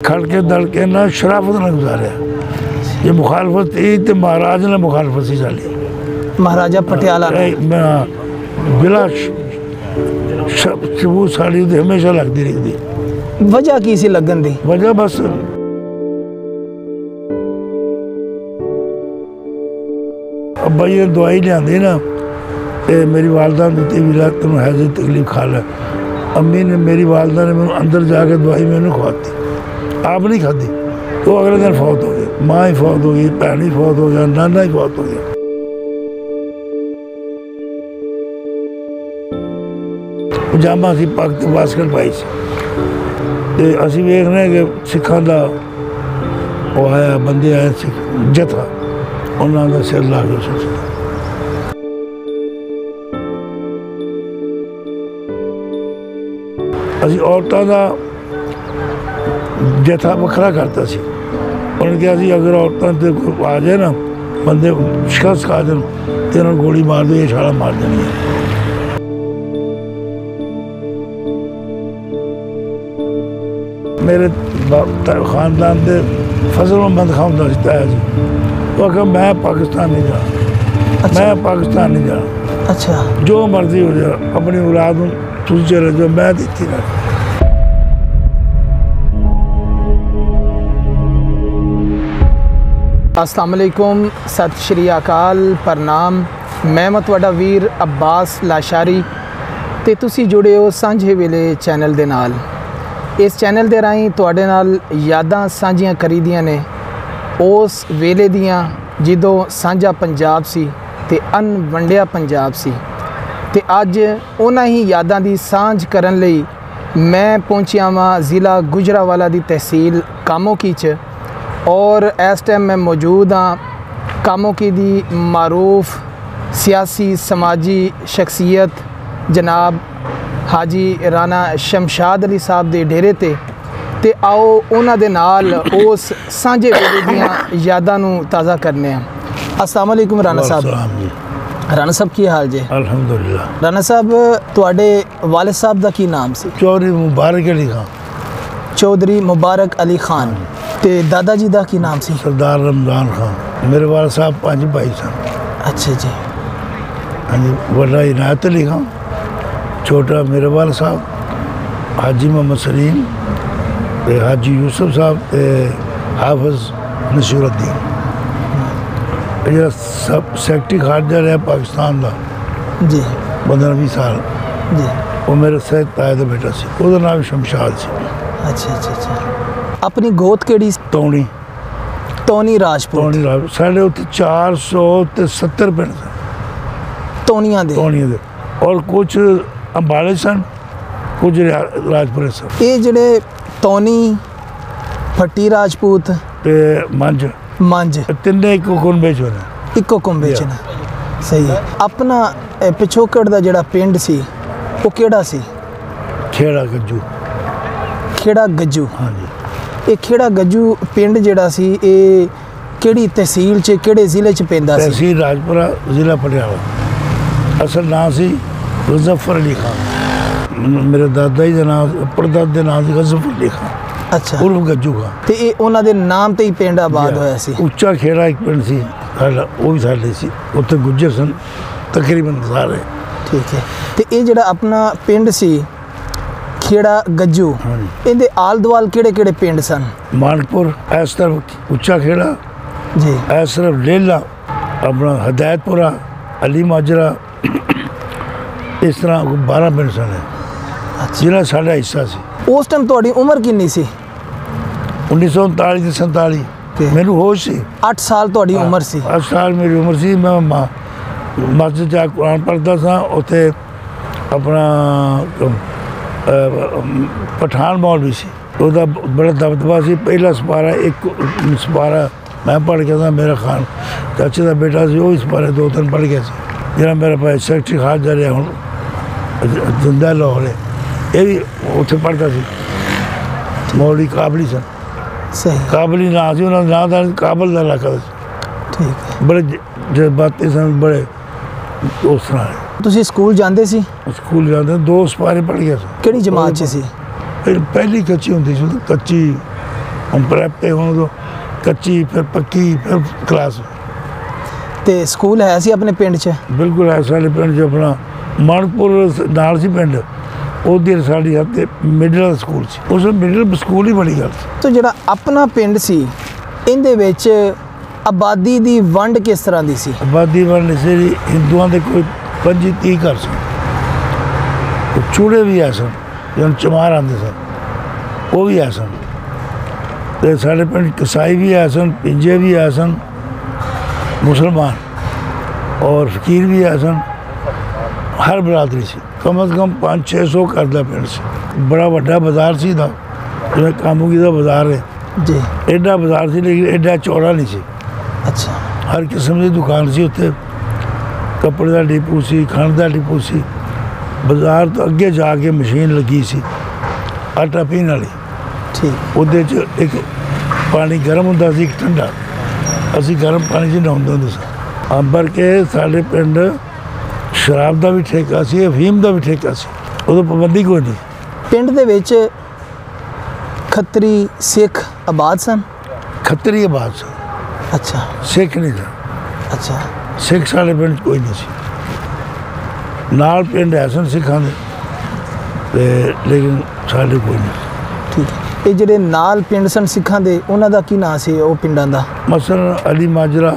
ਖੜ ਕੇ ਦਲ ਕੇ ਨਾ ਸ਼ਰਾਫਤ ਨਾਲ ਗੁਜ਼ਾਰਿਆ ਜੇ ਮੁਖਾਲਫਤ ਇਹ ਤੇ ਮਹਾਰਾਜ ਨੇ ਮੁਖਾਲਫਤ ਸੀ ਸਾਡੀ ਮਹਾਰਾਜਾ ਪਟਿਆਲਾ ਨੇ ਇਹ ਮੈਂ ਬਿਲਾ ਸਬੂਤ ਸਾਡੀ ਤੇ ਹਮੇਸ਼ਾ ਲੱਗਦੀ ਰਹਿੰਦੀ ਵਜ੍ਹਾ ਕੀ ਸੀ ਲੱਗਣ ਦੀ ਵਜ੍ਹਾ ਬਸ ਅੱਬਾ ਜੀ ਨੇ ਦਵਾਈ ਲਿਆਂਦੀ ਨਾ ਤੇ ਮੇਰੀ ਵਾਲਦਾ ਨੇ ਦਿੱਤੀ ਵੀ ਲੈ ਤੈਨੂੰ ਹੈ ਜੀ ਤਕਲੀਫ ਖਾ ਲੈ ਅੰਮੀ ਨੇ ਮੇਰੀ ਵਾਲਦਾ ਆਪ ਨਹੀਂ ਖਾਦੀ ਉਹ ਅਗਲੇ ਦਿਨ ਫੌਤ ਹੋ ਗਈ। ਮਾਂ ਹੀ ਫੌਤ ਹੋ ਗਈ, ਭੈਣ ਹੀ ਫੌਤ ਹੋ ਗਿਆ, ਨਾਨਾ ਹੀ ਫੌਤ ਹੋ ਗਿਆ। ਪਜਾਮਾ ਸੀ ਪੱਗ ਤੇ ਪਾਈ ਸੀ। ਤੇ ਅਸੀਂ ਵੇਖ ਰਹੇ ਕਿ ਸਿੱਖਾਂ ਦਾ ਉਹ ਆਇਆ, ਬੰਦੇ ਆਏ ਸੀ, ਜਥਾ। ਉਹਨਾਂ ਦਾ ਸਿਰ ਲਾ ਕੇ ਸੀ ਅਸੀਂ ਔਰਤਾਂ ਦਾ ਜਥਾ ਵੱਖਰਾ ਕਰਤਾ ਸੀ। ਉਹਨਾਂ ਨੇ ਕਿਹਾ ਸੀ ਅਗਰ ਔਰਤਾਂ ਤੇ ਕੋਈ ਆ ਜਾਏ ਨਾ ਬੰਦੇ ਸ਼ਿਕਸਤ ਖਾ ਦੇਣ ਤੇ ਉਹਨਾਂ ਨੂੰ ਗੋਲੀ ਮਾਰ ਦੇ ਇਹ ਛਾਲਾ ਮਾਰ ਦੇਣੀ ਹੈ ਮੇਰੇ ਬਾਪ ਦਾ ਖਾਨਦਾਨ ਦੇ ਫਜ਼ਲਮੰਦ ਖਾਨਦਾਨ ਸੀ ਤਾਇਆ ਜੀ। ਉਹ ਕਿ ਮੈਂ ਪਾਕਿਸਤਾਨ ਨਹੀਂ ਜਾਣਾ। ਮੈਂ ਪਾਕਿਸਤਾਨ ਨਹੀਂ ਜਾਣਾ। ਅੱਛਾ। ਜੋ ਮਰਜ਼ੀ ਹੋ ਜਾ ਆਪਣੀ ਔਲਾਦ ਨੂੰ ਤੁਸੀਂ ਚਲੇ ਜਾਓ ਮੈਂ ਦਿੱਤੀ ਨਾ ਅਸਲਾਮ ਅਲੈਕੁਮ ਸਤਿ ਸ਼੍ਰੀ ਅਕਾਲ ਪ੍ਰਣਾਮ ਮੈਂ ਮੈਂ ਤੁਹਾਡਾ ਵੀਰ ਅબ્ਬਾਸ ਲਾਸ਼ਾਰੀ ਤੇ ਤੁਸੀਂ ਜੁੜੇ ਹੋ ਸਾਂਝੇ ਵੇਲੇ ਚੈਨਲ ਦੇ ਨਾਲ ਇਸ ਚੈਨਲ ਦੇ ਰਾਹੀਂ ਤੁਹਾਡੇ ਨਾਲ ਯਾਦਾਂ ਸਾਂਝੀਆਂ ਕਰੀਦੀਆਂ ਨੇ ਉਸ ਵੇਲੇ ਦੀਆਂ ਜਦੋਂ ਸਾਂਝਾ ਪੰਜਾਬ ਸੀ ਤੇ ਅਨਵੰਡਿਆ ਪੰਜਾਬ ਸੀ ਤੇ ਅੱਜ ਉਹਨਾਂ ਹੀ ਯਾਦਾਂ ਦੀ ਸਾਂਝ ਕਰਨ ਲਈ ਮੈਂ ਪਹੁੰਚਿਆ ਵਾਂ ਜ਼ਿਲ੍ਹਾ ਗੁਜਰਾਵਾਲਾ ਦੀ ਤਹਿਸੀਲ ਕਾਮੋਕੀ ਚ ਔਰ ਇਸ ਟਾਈਮ ਮੈਂ ਮੌਜੂਦ ਹਾਂ ਕਾਮੋਕੀ ਦੀ ਮਾਰੂਫ ਸਿਆਸੀ ਸਮਾਜੀ ਸ਼ਖਸੀਅਤ ਜਨਾਬ ਹਾਜੀ ਰਾਣਾ ਸ਼ਮਸ਼ਾਦ ਅਲੀ ਸਾਹਿਬ ਦੇ ਡੇਰੇ ਤੇ। ਤੇ ਆਓ ਉਹਨਾਂ ਦੇ ਨਾਲ ਉਸ ਸਾਂਝੇ ਵੇਲੇ ਦੀਆਂ ਯਾਦਾਂ ਨੂੰ ਤਾਜ਼ਾ ਕਰਨੇ ਆ ਅਸਲਾਮ ਅਲੈਕੁਮ ਰਾਣਾ ਸਾਹਿਬ। ਰਾਣਾ ਸਾਹਿਬ ਕੀ ਹਾਲ ਜੇ? ਅਲਹਮਦੁਲਿਲਾ। ਰਾਣਾ ਸਾਹਿਬ ਤੁਹਾਡੇ ਵਾਲਿਦ ਸਾਹਿਬ ਦਾ ਕੀ ਨਾਮ ਸੀ? ਚੌਧਰੀ ਮੁਬਾਰਕ ਅਲੀ ਖਾਨ। ਚੌਧਰੀ ਮੁਬਾਰਕ ਅਲੀ ਖਾਨ। तो दादा जी का की नाम सरदार रमज़ान खान। मेरे वाल साहब पाँच भाई सन। अच्छा जी। हाँ जी वाला इनायत अली खान छोटा मेरे वाल साहब हाजी मोहम्मद सलीम हाजी यूसुफ साहब तो हाफज नशीरुद्दीन जरा सब सैकटरी खारजा रहा पाकिस्तान का जी। पंद्रह भी साल। जी। वो मेरे सहित ताए का बेटा से। नाम शमशाद से। अच्छा अच्छा अच्छा। ਆਪਣੀ ਗੋਤ ਕਿਹੜੀ? ਤੌਣੀ। ਟੋਨੀ ਰਾਜਪੂਤ। ਤੌਣੀ ਰਾਜ ਸਾਡੇ ਉੱਥੇ 400 ਤੇ 70 ਪਿੰਡ ਸਨ। ਟੋਨੀਆਂ ਦੇ। ਤੌਣੀ ਦੇ। ਔਰ ਕੁਝ ਅੰਬਾਲੇ ਸਨ ਕੁਝ ਰਾਜਪੁਰੇ ਸਨ। ਇਹ ਜਿਹੜੇ ਟੋਨੀ ਫੱਟੀ ਰਾਜਪੂਤ ਤੇ ਮੰਜ ਇਹ ਤਿੰਨੇ ਇੱਕ ਕੁਨਬੇ ਚ ਨੇ। ਇੱਕੋ ਕੁੰਬੇ ਚ ਨੇ। ਸਹੀ। ਹੈ। ਆਪਣਾ ਪਿਛੋਕੜ ਦਾ ਜਿਹੜਾ ਪਿੰਡ ਸੀ ਉਹ ਕਿਹੜਾ ਸੀ? ਖੇੜਾ ਗੱਜੂ। ਖੇੜਾ ਗੱਜੂ। ਹਾਂਜੀ। ਇਹ ਖੇੜਾ ਗੱਜੂ ਪਿੰਡ ਜਿਹੜਾ ਸੀ? ਇਹ ਕਿਹੜੀ ਤਹਿਸੀਲ ਚ ਕਿਹੜੇ ਜ਼ਿਲ੍ਹੇ ਚ ਪੈਂਦਾ ਸੀ? ਤਹਿਸੀਲ ਰਾਜਪੁਰਾ ਜ਼ਿਲ੍ਹਾ ਪਟਿਆਲਾ। ਅਸਲ ਨਾਂ ਸੀ ਮੁਜ਼ੱਫਰ ਅਲੀ ਖਾਨ। ਮੇਰੇ ਦਾਦਾ ਜੀ ਦਾ ਨਾਮ ਪੜਦਾਦੇ ਦੇ ਨਾਮ ਸੀ ਗਜ਼ਫਰ ਅਲੀ ਖਾਨ। ਅੱਛਾ। ਉਰਫ ਗੱਜੂ ਖਾਨ। ਤੇ ਇਹ ਉਹਨਾਂ ਦੇ ਨਾਮ ਤੇ ਹੀ ਪਿੰਡ ਆਬਾਦ ਹੋਇਆ ਸੀ। ਉੱਚਾ ਖੇੜਾ ਇੱਕ ਪਿੰਡ ਸੀ। ਸਾਡਾ ਉਹ ਵੀ ਸਾਡੇ ਸੀ। ਉੱਥੇ ਗੁੱਜਰ ਸਨ। ਤਕਰੀਬਨ ਸਾਰੇ। ਠੀਕ ਹੈ। ਤੇ ਇਹ ਜਿਹੜਾ ਆਪਣਾ ਪਿੰਡ ਸੀ ਖੇੜਾ ਗੱਜੂ ਇਹਦੇ ਆਲ ਦੁਆਲ ਕਿਹੜੇ ਕਿਹੜੇ ਪਿੰਡ ਸਨ? ਮਾਨਕਪੁਰ ਇਸ ਤਰਫ ਉੱਚਾ ਖੇੜਾ ਜੀ। ਇਸ ਤਰਫ ਲੇਲਾ ਆਪਣਾ ਹਦਾਇਤਪੁਰਾ ਅਲੀ ਮਾਜਰਾ ਇਸ ਤਰ੍ਹਾਂ 12 ਪਿੰਡ ਸਨ। ਜਿਹੜਾ ਸਾਡਾ ਹਿੱਸਾ ਸੀ। ਉਸ ਟਾਈਮ ਤੁਹਾਡੀ ਉਮਰ ਕਿੰਨੀ ਸੀ? 1939 ਤੇ 47 ਤੇ- ਮੈਨੂੰ ਹੋਸ਼ ਸੀ। 8 ਸਾਲ ਤੁਹਾਡੀ ਉਮਰ ਸੀ। ਅੱਠ ਸਾਲ ਮੇਰੀ ਉਮਰ ਸੀ। ਮੈਂ ਮਸਜਿਦ ਜਾ ਕੁਰਾਨ ਪੜ੍ਹਦਾ ਸਾਂ। ਉੱਥੇ ਆਪਣਾ ਪਠਾਨ ਮੌਲਵੀ ਸੀ ਉਹਦਾ ਬ- ਬੜਾ ਦਬਦਬਾ ਸੀ ਪਹਿਲਾ ਸਪਾਰਾ ਇੱਕ ਸਪਾਰਾ ਮੈਂ ਪੜ੍ਹ ਗਿਆ ਸਾਂ ਮੇਰਾ ਖਾਨ ਚਾਚੇ ਦਾ ਬੇਟਾ ਸੀ ਉਹ ਵੀ ਸਪਾਰੇ ਦੋ ਤਿੰਨ ਪੜ੍ਹ ਗਿਆ ਸੀ ਜਿਹੜਾ ਮੇਰਾ ਭਾਈ ਸੈਕਟਰੀ ਖਾਨ ਜਾ ਰਿਹਾ ਹੁਣ ਜ- ਜਿੰਦਾ ਲਾਹੌਰ ਹੈ ਇਹ ਵੀ ਉੱਥੇ ਪੜ੍ਹਦਾ ਸੀ ਮੌਲਵੀ ਕਾਬਲੀ ਸਨ ਸਹੀ ਕਾਬਲੀ ਨਾਂ ਸੀ ਉਹਨਾਂ ਦਾ ਨਾਂ ਦਾ ਕਾਬਲ ਦਾ ਇਲਾਕਾ ਸੀ ਠੀਕ ਹੈ ਬੜੇ ਜ- ਜਜ਼ਬਾਤੀ ਸਨ ਬੜੇ ਉਸ ਤਰ੍ਹਾਂ ਤੁਸੀਂ ਸਕੂਲ ਜਾਂਦੇ ਸੀ? ਸਕੂਲ ਜਾਂਦੇ ਦੋ ਸਪਾਰੇ ਪੜ ਗਿਆ ਸੀ। ਕਿਹੜੀ ਜਮਾਤ 'ਚ ਸੀ? ਫਿਰ ਪਹਿਲੀ ਕੱਚੀ ਹੁੰਦੀ ਸੀ ਉਦੋਂ ਕੱਚੀ। ਹੁਣ ਪ੍ਰੈਪ ਤੇ ਹੁਣ ਉਦੋਂ ਕੱਚੀ ਫਿਰ ਪੱਕੀ ਫਿਰ ਕਲਾਸ ਤੇ ਸਕੂਲ ਹੈ ਸੀ ਆਪਣੇ ਪਿੰਡ 'ਚ? ਬਿਲਕੁਲ ਐ ਸਾਡੇ ਪਿੰਡ 'ਚ ਆਪਣਾ ਮਾਨਪੁਰ ਨਾਲ ਸੀ ਪਿੰਡ। ਉਹਦੀ ਸਾਡੀ ਹੱਥੇ ਮਿਡਲ ਸਕੂਲ ਸੀ। ਉਸ ਮਿਡਲ ਸਕੂਲ ਹੀ ਬਣੀ ਗੱਲ ਸੀ। ਤੋ ਜਿਹੜਾ ਆਪਣਾ ਪਿੰਡ ਸੀ ਇਹਦੇ ਵਿੱਚ ਆਬਾਦੀ ਦੀ ਵੰਡ ਕਿਸ ਤਰ੍ਹਾਂ ਦੀ ਸੀ? ਆਬਾਦੀ ਵਾਲੇ ਸੀ ਹਿੰਦੂਆਂ ਦੇ ਕੋਈ 25 30 ਘਰ ਸਨ? ਉਹ ਚੂੜੇ ਵੀ ਐ ਸਨ ਜਿਹਨ ਚਮਾਰ ਆਉਂਦੇ ਸਨ ਉਹ ਵੀ ਐ ਸਨ। ਤੇ ਸਾਡੇ ਪਿੰਡ ਕਸਾਈ ਵੀ ਐ ਸਨ ਪਿੰਜੇ ਵੀ ਐ ਸਨ ਮੁਸਲਮਾਨ ਔਰ ਫਕੀਰ ਵੀ ਐ ਸਨ ਹਰ ਬਰਾਦਰੀ ਸੀ। ਕਮ ਅਜ਼ ਕਮ 5-600 ਘਰ ਦਾ ਪਿੰਡ ਸੀ। ਬੜਾ ਵੱਡਾ ਬਾਜ਼ਾਰ ਸੀ ਦਾ ਜਿਵੇਂ ਕਾਮੂਗੀ ਦਾ ਬਾਜ਼ਾਰ ਹੈ। ਜੀ। ਐਡਾ ਬਾਜ਼ਾਰ ਸੀ ਲੇਕਿਨ ਐਡਾ ਚੌੜਾ ਨਹੀਂ ਸੀ। ਅੱਛਾ। ਹਰ ਕਿਸਮ ਦੀ ਦੁਕਾਨ ਸੀ ਉੱਥੇ। ਕੱਪੜੇ ਦਾ ਡਿਪੂ ਸੀ ਖਾਣ ਦਾ ਡਿਪੂ ਸੀ। ਬਾਜ਼ਾਰ ਤੋਂ ਅੱਗੇ ਜਾ ਕੇ ਮਸ਼ੀਨ ਲੱਗੀ ਸੀ ਆਟਾ ਪੀਣ ਵਾਲੀ। ਠੀਕ। ਉਹਦੇ 'ਚ ਇੱਕ ਪਾਣੀ ਗਰਮ ਹੁੰਦਾ ਸੀ ਇੱਕ ਠੰਡਾ। ਅਸੀਂ ਗਰਮ ਪਾਣੀ 'ਚ ਨਹਾਉਂਦੇ ਹੁੰਦੇ ਸੀ। ਅੰਬਰ ਕੇ ਸਾਡੇ ਪਿੰਡ ਸ਼ਰਾਬ ਦਾ ਵੀ ਠੇਕਾ ਸੀ ਅਫੀਮ ਦਾ ਵੀ ਠੇਕਾ ਸੀ। ਉਦੋਂ ਪਾਬੰਦੀ ਕੋਈ ਨਹੀਂ। ਪਿੰਡ ਦੇ ਵਿੱਚ ਖੱਤਰੀ ਸਿੱਖ ਆਬਾਦ ਸਨ? ਖੱਤਰੀ ਆਬਾਦ ਸੀ ਅੱਛਾ। ਸਿੱਖ ਨਹੀਂ ਸੀ ਅੱਛਾ। ਸਿੱਖ ਸਾਡੇ ਪਿੰਡ ਕੋਈ ਨਹੀਂ ਸੀ। ਨਾਲ ਪਿੰਡ ਐਸਨ ਸਿੱਖਾਂ ਦੇ ਤੇ ਲੇਕਿਨ ਸਾਡੇ ਕੋਈ ਨਹੀਂ ਠੀਕ ਇਹ ਜਿਹੜੇ ਨਾਲ ਪਿੰਡ ਸਨ ਸਿੱਖਾਂ ਦੇ ਉਹਨਾਂ ਦਾ ਕੀ ਨਾਂ ਸੀ ਉਹ ਪਿੰਡਾਂ ਦਾ? ਮਸਲਨ ਅਲੀ ਮਾਜਰਾ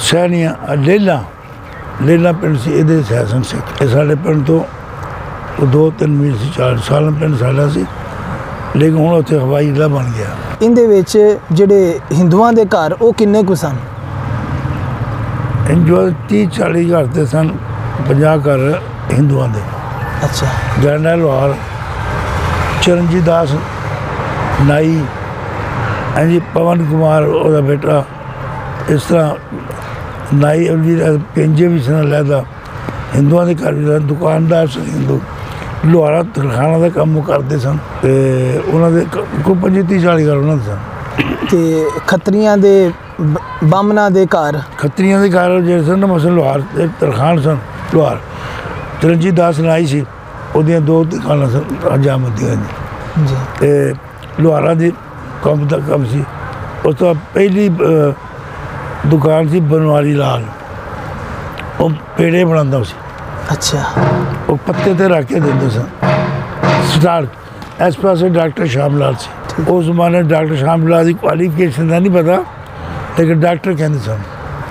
ਸੈਨੀਆ ਲੇਲਾ ਲੇਲਾ ਪਿੰਡ ਸੀ ਇਹਦੇ ਸੈਸਨ ਸਿੱਖ। ਇਹ ਸਾਡੇ ਪਿੰਡ ਤੋਂ ਉਹ ਦੋ ਤਿੰਨ ਮੀਲ ਸੀ ਚਾਰ ਸਾਲ ਪਿੰਡ ਸਾਡਾ ਸੀ ਲੇਕਿਨ ਹੁਣ ਉੱਥੇ ਹਵਾਈ ਅੱਡਾ ਬਣ ਗਿਆ। ਇਹਦੇ ਵਿੱਚ ਜਿਹੜੇ ਹਿੰਦੂਆਂ ਦੇ ਘਰ ਉਹ ਕਿੰਨੇ ਕੁ ਸਨ? ਇੰਜੋ 30 40 ਘਰ ਤੇ ਸਨ 50 ਘਰ ਹਿੰਦੂਆਂ ਦੇ। ਅੱਛਾ। ਜਰਨਲ ਵਾਲ ਚਰਨਜੀਤ ਦਾਸ ਨਾਈ ਹਾਂਜੀ ਪਵਨ ਕੁਮਾਰ ਉਹਦਾ ਬੇਟਾ ਇਸ ਤਰ੍ਹਾਂ ਨਾਈ ਅਵਲੀ ਪਿੰਜੇ ਵੀ ਸਨ ਲੈਦਾ ਹਿੰਦੂਆਂ ਦੇ ਘਰ ਵੀ ਦੁਕਾਨਦਾਰ ਸਨ ਹਿੰਦੂ। ਲੋਹਾਰਾ ਤਰਖਾਣਾ ਦਾ ਕੰਮ ਕਰਦੇ ਸਨ ਤੇ ਉਹਨਾਂ ਦੇ ਕੋਈ 25 30 40 ਘਰ ਉਹਨਾਂ ਦੇ ਸਨ। ਤੇ ਖੱਤਰੀਆਂ ਦੇ ਬਾਮਨਾਂ ਦੇ ਘਰ। ਖੱਤਰੀਆਂ ਦੇ ਘਰ ਜਿਹੜੇ ਸਨ ਮਸਲ ਲੋਹਾਰ ਤੇ ਤਰਖਾਣ ਸਨ ਲੋਹਾਰ। ਚਰਨਜੀਤ ਦਾਸ ਨਾਈ ਸੀ ਉਹਦੀਆਂ ਦੋ ਦੁਕਾਨਾਂ ਸਨ ਹਜਾਮਤੀਆਂ ਦੀ। ਜੀ। ਤੇ ਲੋਹਾਰਾਂ ਦੀ ਕੰਮ ਦਾ ਕੰਮ ਸੀ। ਉਸ ਤੋਂ ਪਹਿਲੀ ਦੁਕਾਨ ਸੀ ਬਨਵਾਰੀ ਲਾਲ। ਉਹ ਪੇੜੇ ਬਣਾਉਂਦਾ ਸੀ। ਅੱਛਾ। ਉਹ ਪੱਤੇ ਤੇ ਰੱਖ ਕੇ ਦਿੰਦੇ ਸਨ। ਸਟਾਰਟ ਇਸ ਪਾਸੇ ਡਾਕਟਰ ਸ਼ਾਮ ਲਾਲ ਸੀ ਉਸ ਜ਼ਮਾਨੇ ਡਾਕਟਰ ਸ਼ਾਮ ਲਾਲ ਦੀ ਕੁਆਲੀਫਿਕੇਸ਼ਨ ਦਾ ਨਹੀਂ ਪਤਾ। ਲੇਕਿਨ ਡਾਕਟਰ ਕਹਿੰਦੇ ਸਨ।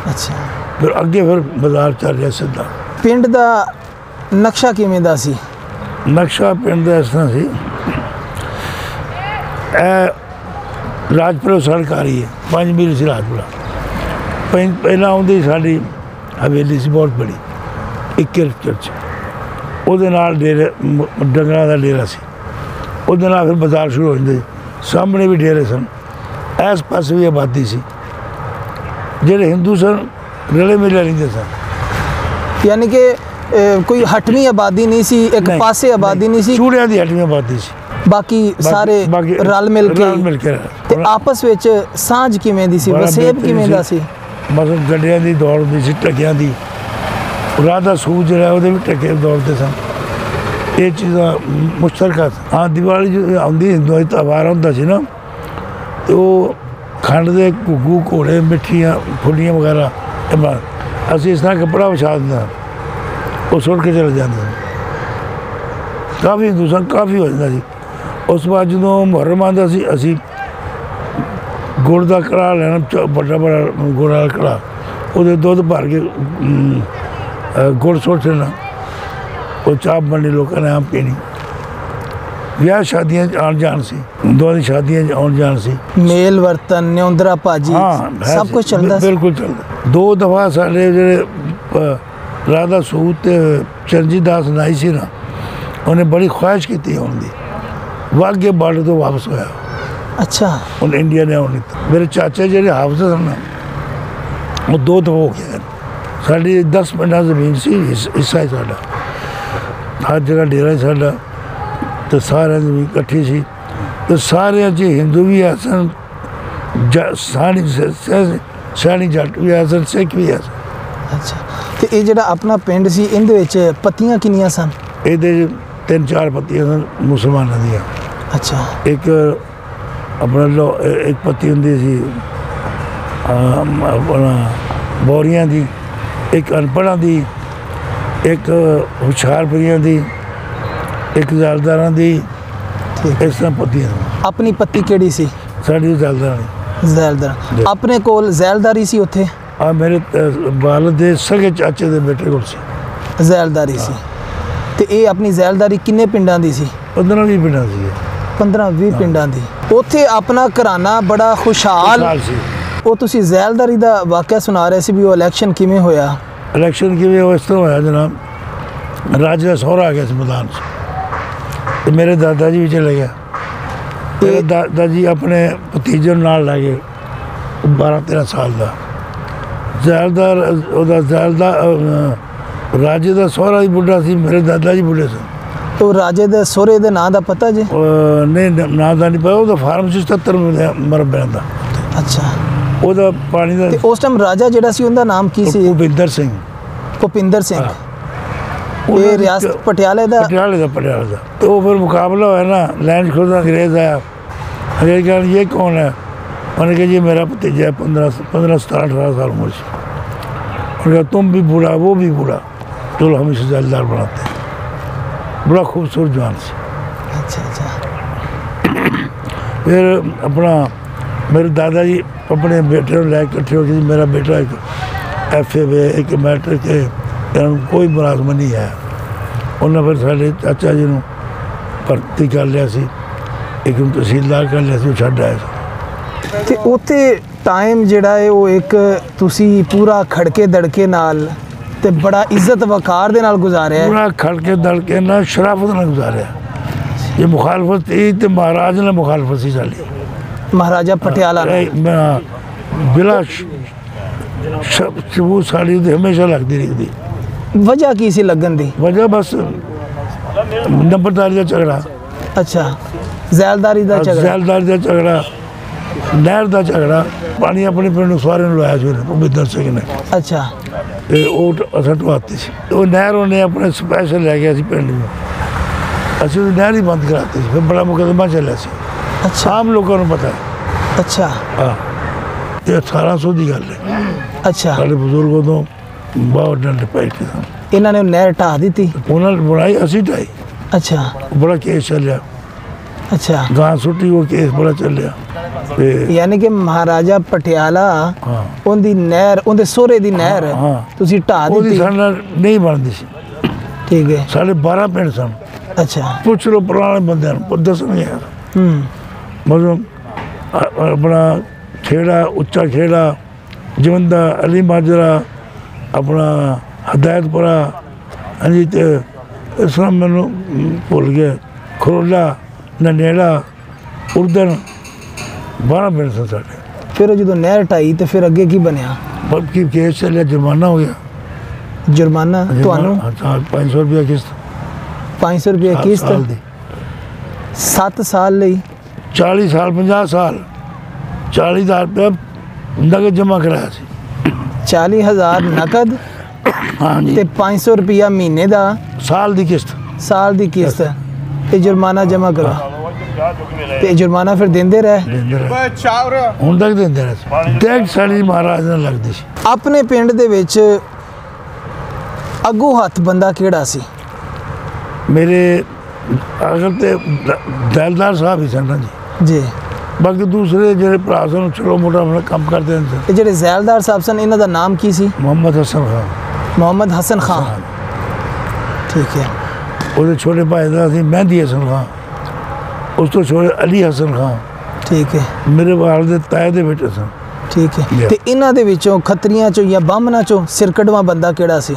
ਅੱਛਾ। ਫਿਰ ਅੱਗੇ ਫਿਰ ਬਾਜ਼ਾਰ ਚੱਲ ਰਿਹਾ ਸਿੱਧਾ। ਪਿੰਡ ਦਾ ਨਕਸ਼ਾ ਕਿਵੇਂ ਦਾ ਸੀ? ਨਕਸ਼ਾ ਪਿੰਡ ਦਾ ਇਸ ਤਰ੍ਹਾਂ ਸੀ। ਇਹ ਰਾਜਪੁਰਾ ਸੜਕ ਆ ਰਹੀ ਹੈ ਪੰਜ ਮੀਲ ਸੀ ਰਾਜਪੁਰਾ। ਪਹਿ- ਪਹਿਲਾਂ ਆਉਂਦੀ ਸਾਡੀ ਹਵੇਲੀ ਸੀ ਬਹੁਤ ਬੜੀ ਇੱਕ ਚਰਚ ਉਹਦੇ ਨਾਲ ਡੇਰੇ ਡੰਗਰਾਂ ਦਾ ਡੇਰਾ ਸੀ। ਉਹਦੇ ਨਾਲ ਫਿਰ ਬਾਜ਼ਾਰ ਸ਼ੁਰੂ ਹੋ ਜਾਂਦੇ। ਸੀ। ਸਾਹਮਣੇ ਵੀ ਡੇਰੇ ਸਨ। ਇਸ ਪਾਸੇ ਵੀ ਆਬਾਦੀ ਸੀ। ਜਿਹੜੇ ਹਿੰਦੂ ਸਨ ਰਲੇ ਮਿਲੇ ਰਹਿੰਦੇ ਸਨ। ਯਾਨੀ ਕਿ ਕੋਈ ਹਟਵੀਂ ਆਬਾਦੀ ਨਹੀਂ ਸੀ ਇੱਕ ਪਾਸੇ ਆਬਾਦੀ ਨਹੀਂ ਸੀ। ਚੂੜਿਆਂ ਦੀ ਹਟਵੀਂ ਆਬਾਦੀ ਸੀ। ਬਾਕੀ ਸਾਰੇ ਰਲ ਮਿਲ ਕੇ ਤੇ ਆਪਸ ਵਿੱਚ ਸਾਂਝ ਕਿਵੇਂ ਦੀ ਸੀ? ਵਸੇਬ ਕਿਵੇਂ ਦਾ ਸੀ। ਮਤਲਬ ਗੱਡਿਆਂ ਦੀ ਦੌੜ ਹੁੰਦੀ ਸੀ ਟੱਕਿਆਂ ਦੀ। ਰਾਧਾ ਸੂਜ ਜਿਹੜਾ ਉਹਦੇ ਵੀ ਟੱਕੇ ਦੌੜਦੇ ਸਨ। ਇਹ ਚੀਜ਼ਾਂ ਮੁਸ਼ਤਰਕਾ। ਹਾਂ ਦੀਵਾਲੀ ਜਦੋਂ ਆਉਂਦੀ ਹਿੰਦੂਆਂ ਦੀ ਤਿਉਹਾਰ ਹੁੰਦਾ ਸੀ ਨਾ ਤੇ ਉਹ ਖੰਡ ਦੇ ਘੁੱਗੂ, ਘੋੜੇ, ਮਿੱਠੀਆਂ, ਫੁੱਲੀਆਂ ਵਗੈਰਾ ਅਸੀਂ ਇਸ ਤਰ੍ਹਾਂ ਕੱਪੜਾ ਵਿਛਾ ਦਿੰਦੇ ਹਾਂ। ਉਹ ਸੁੱਟ ਕੇ ਚਲੇ ਜਾਂਦੇ ਕਾਫੀ ਹਿੰਦੂ ਕਾਫੀ ਹੋ ਜਾਂਦਾ ਸੀ ਉਸ ਤੋਂ ਬਾਅਦ ਜਦੋਂ ਮੁਹਰਮ ਆਉਂਦਾ ਸੀ, ਅਸੀਂ ਗੁੜ ਦਾ ਕੜਾ ਲੈਣਾ ਵੱਡਾ ਵੱਡਾ ਗੁੜ ਵਾਲਾ ਕੜਾ ਉਹਦੇ ਦੁੱਧ ਭਰ ਕੇ ਗੁੜ ਸੁੱਟ ਦੇਣਾ। ਉਹ ਚਾਹ ਬਣਨੀ ਲੋਕਾਂ ਨੇ ਆਪ ਪੀਣੀ। ਵਿਆਹ ਸ਼ਾਦੀਆਂ 'ਚ ਆਉਣ ਜਾਣ ਸੀ ਹਿੰਦੂਆਂ ਦੀ ਸ਼ਾਦੀਆਂ 'ਚ ਆਉਣ ਜਾਣ ਸੀ। ਮੇਲ ਵਰਤਨ ਨਿਉਂਦਰਾ ਭਾਜੀ ਹਾਂ ਹੈ ਸਭ ਸੀ। ਕੁਝ ਚੱਲਦਾ ਸੀ। ਬਿਲਕੁਲ ਚੱਲਦਾ। ਦੋ ਦਫਾ ਸਾਡੇ ਜਿਹੜੇ ਅ, ਰਾਧਾ ਸੂਤ ਤੇ ਚਰਨਜੀਤ ਦਾਸ ਨਾਈ ਸੀ ਨਾ ਉਹਨੇ ਬੜੀ ਖੁਆਇਸ਼ ਕੀਤੀ ਆਉਣ ਦੀ। ਵਾਗੇ ਬਾਰਡਰ ਤੋਂ ਵਾਪਸ ਹੋਇਆ। ਅੱਛਾ। ਹੁਣ ਇੰਡੀਆ ਨੇ ਆਉਣ ਦਿੱਤਾ। ਮੇਰੇ ਚਾਚਾ ਜਿਹੜੇ ਹਾਫਜ਼ ਸਨ ਨਾ ਉਹ ਦੋ ਦਫਾ ਹੋ ਗਏ। ਸਾਡੀ 10 ਪਿੰਡਾਂ ਜ਼ਮੀਨ ਸੀ ਹਿੱਸ- ਹਿੱਸਾ ਹੈ ਸਾਡਾ। ਹਰ ਜਗ੍ਹਾ ਡੇਰਾ ਸਾਡਾ। ਤੇ ਸਾਰਿਆਂ ਦੀ ਜ਼ਮੀਨ ਇਕੱਠੀ ਸੀ ਤੇ ਸਾਰਿਆਂ 'ਚ ਹਿੰਦੂ ਵੀ ਹੈ ਸਨ ਸਾਣੀ ਸਾਣੀ ਜੱਟ ਵੀ ਹੈ ਸਨ ਸਿੱਖ ਵੀ ਹੈ ਸਨ। ਅੱਛਾ ਤੇ ਇਹ ਜਿਹੜਾ ਆਪਣਾ ਪਿੰਡ ਸੀ ਇਹਦੇ ਵਿੱਚ ਪੱਤੀਆਂ ਕਿੰਨੀਆਂ ਸਨ? ਇਹਦੇ ਤਿੰਨ ਚਾਰ ਪੱਤੀਆਂ ਸਨ ਮੁਸਲਮਾਨਾਂ ਦੀਆਂ। ਅੱਛਾ। ਇੱਕ ਆਪਣਾ ਲੋ ਇੱਕ ਪੱਤੀ ਹੁੰਦੀ ਸੀ ਆਪਣਾ ਬੋਰੀਆਂ ਦੀ ਇੱਕ ਅਨਪੜ੍ਹਾਂ ਦੀ ਇੱਕ ਹੁਸ਼ਿਆਰਪੁਰੀਆਂ ਦੀ ਇੱਕ ਜ਼ਲਦਾਰਾਂ ਦੀ ਇਸ ਤਰ੍ਹਾਂ ਪੱਤੀਆਂ ਆਪਣੀ ਪੱਤੀ ਕਿਹੜੀ ਸੀ? ਸਾਡੀ ਜ਼ਲਦਾਰਾਂ ਜ਼ੈਲਦਾਰ। ਜੀ। ਆਪਣੇ ਕੋਲ ਜ਼ੈਲਦਾਰੀ ਸੀ ਉੱਥੇ? ਆ ਮੇਰੇ ਵਾਲਦ ਦੇ ਸਗੇ ਚਾਚੇ ਦੇ ਬੇਟੇ ਕੋਲ ਸੀ। ਜ਼ੈਲਦਾਰੀ ਸੀ। ਤੇ ਇਹ ਆਪਣੀ ਜ਼ੈਲਦਾਰੀ ਕਿੰਨੇ ਪਿੰਡਾਂ ਦੀ ਸੀ? 15 ਵੀ ਪਿੰਡਾਂ ਸੀ 15 20 ਪਿੰਡਾਂ ਦੀ। ਉੱਥੇ ਆਪਣਾ ਘਰਾਨਾ ਬੜਾ ਖੁਸ਼ਹਾਲ ਸੀ। ਉਹ ਤੁਸੀਂ ਜ਼ੈਲਦਾਰੀ ਦਾ ਵਾਕਿਆ ਸੁਣਾ ਰਹੇ ਸੀ ਵੀ ਉਹ ਇਲੈਕਸ਼ਨ ਕਿਵੇਂ ਹੋਇਆ? ਇਲੈਕਸ਼ਨ ਕਿਵੇਂ ਇਸ ਤਰ੍ਹਾਂ ਹੋਇਆ ਜਨਾਬ? ਰਾਜ ਦਾ ਸਹੁਰਾ ਆ ਗਿਆ ਸੀ ਮੈਦਾਨ 'ਚ। ਤੇ ਮੇਰੇ ਦਾਦਾ ਜੀ ਵੀ ਚਲੇ ਗਿਆ ਮੇਰੇ ਤੇ ਦਾਦਾ ਜੀ ਆਪਣੇ ਭਤੀਜੇ ਨਾਲ ਲੈ ਗਏ 12 13 ਸਾਲ ਦਾ। ਜ਼ੈਲਦਾਰ ਉਹਦਾ ਜ਼ੈਲਦਾ ਰਾਜੇ ਦਾ ਸਹੁਰਾ ਵੀ ਬੁੱਢਾ ਸੀ ਮੇਰੇ ਦਾਦਾ ਜੀ ਬੁੱਢੇ ਸਨ। ਉਹ ਰਾਜੇ ਦੇ ਸੋਹਰੇ ਦੇ ਨਾਂ ਦਾ ਪਤਾ ਜੀ? ਨਹੀਂ ਨਾਂ ਦਾ ਨਹੀਂ ਪਤਾ ਉਹਦਾ ਫਾਰਮ ਸੀ 77 ਮਰਬਿਆਂ ਦਾ ਅੱਛਾ। ਉਹਦਾ ਪਾਣੀ ਦਾ ਤੇ ਉਸ ਟਾਈਮ ਰਾਜਾ ਜਿਹੜਾ ਸੀ ਉਹਦਾ ਨਾਮ ਕੀ ਸੀ? ਭੁਪਿੰਦਰ ਸਿੰਘ। ਭੁਪਿੰਦਰ ਸਿੰਘ। ਹਾਂ। ਇਹ ਦੀ ਰਿਆਸਤ ਪਟਿਆਲੇ ਦਾ ਪਟਿਆਲੇ ਦਾ ਪਟਿਆਲੇ ਦਾ ਤੇ ਉਹ ਫਿਰ ਮੁਕਾਬਲਾ ਹੋਇਆ ਨਾ ਲੈਂਡ ਖੁਦ ਅੰਗਰੇਜ਼ ਆਇਆ अंग्रेज कहा ये कौन है मैंने कहा ये मेरा भतीजा है पंद्रह पंद्रह सत्रह अठारह साल उम्र से उन्होंने कहा तुम भी बूढ़ा वो भी बूढ़ा चलो हम इसे जलदार बनाते हैं बड़ा खूबसूरत जवान से ਅੱਛਾ ਅੱਛਾ फिर अपना मेरे दादाजी अपने बेटे ਨੂੰ ਲੈ ਕੇ ਇਕੱਠੇ ਹੋ ਕੇ ਜੀ ਮੇਰਾ ਬੇਟਾ ਇੱਕ ਐਫ ਏ ਵੇ ਇੱਕ ਮੈਟ੍ਰਿਕ ਹੈ ਇਹਨਾਂ ਨੂੰ ਕੋਈ ਮੁਲਾਜ਼ਮ ਨਹੀਂ ਹੈ। ਉਹਨਾਂ ਫਿਰ ਸਾਡੇ ਚਾਚਾ ਜੀ ਨੂੰ ਭਰਤੀ ਕਰ ਲਿਆ ਸੀ। ਇੱਕ ਨੂੰ ਤਹਿਸੀਲਦਾਰ ਕਰ ਲਿਆ ਸੀ ਛੱਡ ਆਇਆ ਸੀ। ਤੇ ਉੱਥੇ ਟਾਈਮ ਜਿਹੜਾ ਹੈ ਉਹ ਇੱਕ ਤੁਸੀਂ ਪੂਰਾ ਖੜਕੇ ਦੜਕੇ ਨਾਲ ਤੇ ਬੜਾ ਇੱਜ਼ਤ ਵਕਾਰ ਦੇ ਨਾਲ ਗੁਜ਼ਾਰਿਆ ਪੂਰਾ ਖੜ ਕੇ ਦਲ ਕੇ ਨਾ ਸ਼ਰਾਫਤ ਨਾਲ ਗੁਜ਼ਾਰਿਆ ਇਹ ਮੁਖਾਲਫਤ ਸੀ ਤੇ ਮਹਾਰਾਜ ਨੇ ਮੁਖਾਲਫਤ ਸੀ ਸਾਡੀ। ਮਹਾਰਾਜਾ ਪਟਿਆਲਾ ਨਾਲ। ਇਹ ਮੈਂ ਬਿਲਾ ਸ਼ਬੂ ਸਾਡੀ ਹਮੇਸ਼ਾ ਲੱਗਦੀ ਰਹਿੰਦੀ। ਵਜ੍ਹਾ ਕੀ ਸੀ ਲੱਗਣ ਦੀ? ਵਜ੍ਹਾ ਬਸ ਨੰਬਰਦਾਰੀ ਦਾ ਝਗੜਾ। ਅੱਛਾ। ਜ਼ੈਲਦਾਰੀ ਦਾ ਝਗੜਾ। ਜ਼ੈਲਦਾਰ ਦਾ ਝਗੜਾ ਨਹਿਰ ਦਾ ਝਗੜਾ। ਪਾਣੀ ਆਪਣੇ ਪਿੰਡ ਨੂੰ ਸਾਰਿਆਂ ਨੂੰ ਲਾਇਆ ਸੀ ਉਹਨੇ ਭੁਪਿੰਦਰ ਸਿੰਘ ਨੇ। ਅੱਛਾ। ਤੇ ਉਹ ਟ- ਅਸਾਂ ਢਵਾਤੀ ਸੀ। ਉਹ ਨਹਿਰ ਉਹਨੇ ਆਪਣੇ ਸਪੈਸ਼ਲ ਲੈ ਗਿਆ ਸੀ ਪਿੰਡ ਨੂੰ। ਅਸੀਂ ਉਹ ਨਹਿਰ ਹੀ ਬੰਦ ਕਰਾਤੀ ਸੀ ਫਿਰ ਬੜਾ ਮੁਕਦਮਾ ਚੱਲਿਆ ਸੀ। ਅੱਛਾ। ਆਮ ਲੋਕਾਂ ਨੂੰ ਪਤਾ ਹੈ। ਅੱਛਾ। ਹਾਂ। ਤੇ 1800 ਦੀ ਗੱਲ ਹੈ। ਅੱਛਾ। ਸਾਡੇ ਬਜ਼ੁਰਗੋਂ ਤੋਂ ਬਹੁਤ ਡੰਡ ਪੈ ਕੇ ਇਹਨਾਂ ਨੇ ਨਹਿਰ ਢਾਹ ਦਿੱਤੀ? ਉਹਨਾਂ ਨੇ ਬਣਾਈ ਅਸੀਂ ਢਾਈ ਅੱਛਾ। ਬੜਾ ਕੇਸ ਚੱਲਿਆ। ਅੱਛਾ। ਗਾਂ ਸੁੱਟੀ ਉਹ ਕੇਸ ਬੜਾ ਚੱਲਿਆ। ਤੇ ਯਾਨੀ ਕਿ ਮਹਾਰਾਜਾ ਪਟਿਆਲਾ ਉਹਦੀ ਨਹਿਰ ਉਹਦੇ ਸੋਹਰੇ ਦੀ ਨਹਿਰ। ਤੁਸੀਂ ਉਹਦੀ ਦਿੱਤੀ। ਸਾਡੇ ਨਾਲ ਨਹੀਂ ਬਣਦੀ ਸੀ। ਠੀਕ ਹੈ। ਸਾਡੇ 12 ਪਿੰਡ ਸਨ। ਅੱਛਾ। ਪੁੱਛ ਲਓ ਪੁਰਾਣੇ ਬੰਦਿਆਂ ਨੂੰ ਪੁੱਛ ਦੱਸਣਗੇ ਯਾਰ ਹੂੰ। ਮਤਲਬ ਆਪਣਾ ਖੇੜਾ ਉੱਚਾ ਖੇੜਾ ਜਵੰਦਾ ਅਲੀ ਮਾਜਰਾ ਆਪਣਾ ਹਦਾਇਤਪੁਰਾ ਹਾਂਜੀ ਤੇ ਇਸ ਤਰ੍ਹਾਂ ਮੈਨੂੰ ਭੁੱਲ ਗਿਆ। ਖਰੋਲਾ ਨਨੇੜਾ ਉਰਦਨ ਬਾਰਾਂ ਪਿੰਡ ਸਨ ਸਾਡੇ। ਫਿਰ ਜਦੋਂ ਨਹਿਰ ਢਾਈ ਤੇ ਫਿਰ ਅੱਗੇ ਕੀ ਬਣਿਆ? ਬਲਕਿ ਕੇਸ ਚੱਲਿਆ ਜੁਰਮਾਨਾ ਹੋ ਗਿਆ। ਜੁਰਮਾਨਾ ਤੁਹਾਨੂੰ? ਹਾਂ 500 ਰੁਪਏ ਕਿਸ਼ਤ। 500 ਰੁਪਏ ਕਿਸ਼ਤ? ਦੀ। 7 ਸਾਲ ਲਈ? 40 ਸਾਲ 50 ਸਾਲ। 40000 ਰੁਪਏ ਨਗਦ ਜਮ੍ਹਾਂ ਕਰਾਇਆ ਸੀ। 40000 ਨਕਦ ਹਾਂਜੀ। ਤੇ 500 ਰੁਪਿਆ ਮਹੀਨੇ ਦਾ ਸਾਲ ਦੀ ਕਿਸ਼ਤ। ਸਾਲ ਦੀ ਕਿਸ਼ਤ ਤੇ ਜੁਰਮਾਨਾ ਜਮ੍ਹਾਂ ਕਰੋ। ਤੇ ਜੁਰਮਾਨਾ ਫਿਰ ਦਿੰਦੇ ਰਹੇ। ਦਿੰਦੇ ਰਹੇ। ਹੁਣ ਤੱਕ ਦਿੰਦੇ ਰਹੇ। ਟੈਕਸ ਸਾਡੀ ਮਹਾਰਾਜ ਨਾਲ ਲੱਗਦੀ ਸੀ। ਆਪਣੇ ਪਿੰਡ ਦੇ ਵਿੱਚ ਅੱਗੂ ਹੱਥ ਬੰਦਾ ਕਿਹੜਾ ਸੀ? ਮੇਰੇ ਅਗਰ ਤੇ ਦਲਦਾਰ ਸਾਹਿਬ ਹੀ ਸਨ ਜੀ। ਜੀ। ਬਾਕੀ ਦੂਸਰੇ ਜਿਹੜੇ ਭਰਾ ਸਨ ਉਹ ਚਲੋ ਮੋਟਾ ਮੋਟਾ ਕੰਮ ਕਰਦੇ ਹੁੰਦੇ ਸਨ ਇਹ ਜਿਹੜੇ ਜ਼ੈਲਦਾਰ ਸਾਹਿਬ ਸਨ ਇਹਨਾਂ ਦਾ ਨਾਮ ਕੀ ਸੀ ਮੁਹੰਮਦ ਹਸਨ ਖਾਨ ਮੁਹੰਮਦ ਹਸਨ ਖਾਨ ਠੀਕ ਹੈ ਉਹਦੇ ਛੋਟੇ ਭਾਈ ਦਾ ਸੀ ਮਹਿੰਦੀ ਹਸਨ ਖਾਨ ਉਸ ਤੋਂ ਛੋਟੇ ਅਲੀ ਹਸਨ ਖਾਨ ਠੀਕ ਹੈ ਮੇਰੇ ਵਾਲ ਦੇ ਤਾਏ ਦੇ ਬੇਟੇ ਸਨ ਠੀਕ ਹੈ Yeah. ਤੇ ਇਹਨਾਂ ਦੇ ਵਿੱਚੋਂ ਖੱਤਰੀਆਂ ਚੋਂ ਜਾਂ ਬਾਹਮਣਾਂ ਚੋਂ ਸਿਰਕੜਵਾ ਬੰਦਾ ਕਿਹੜਾ ਸੀ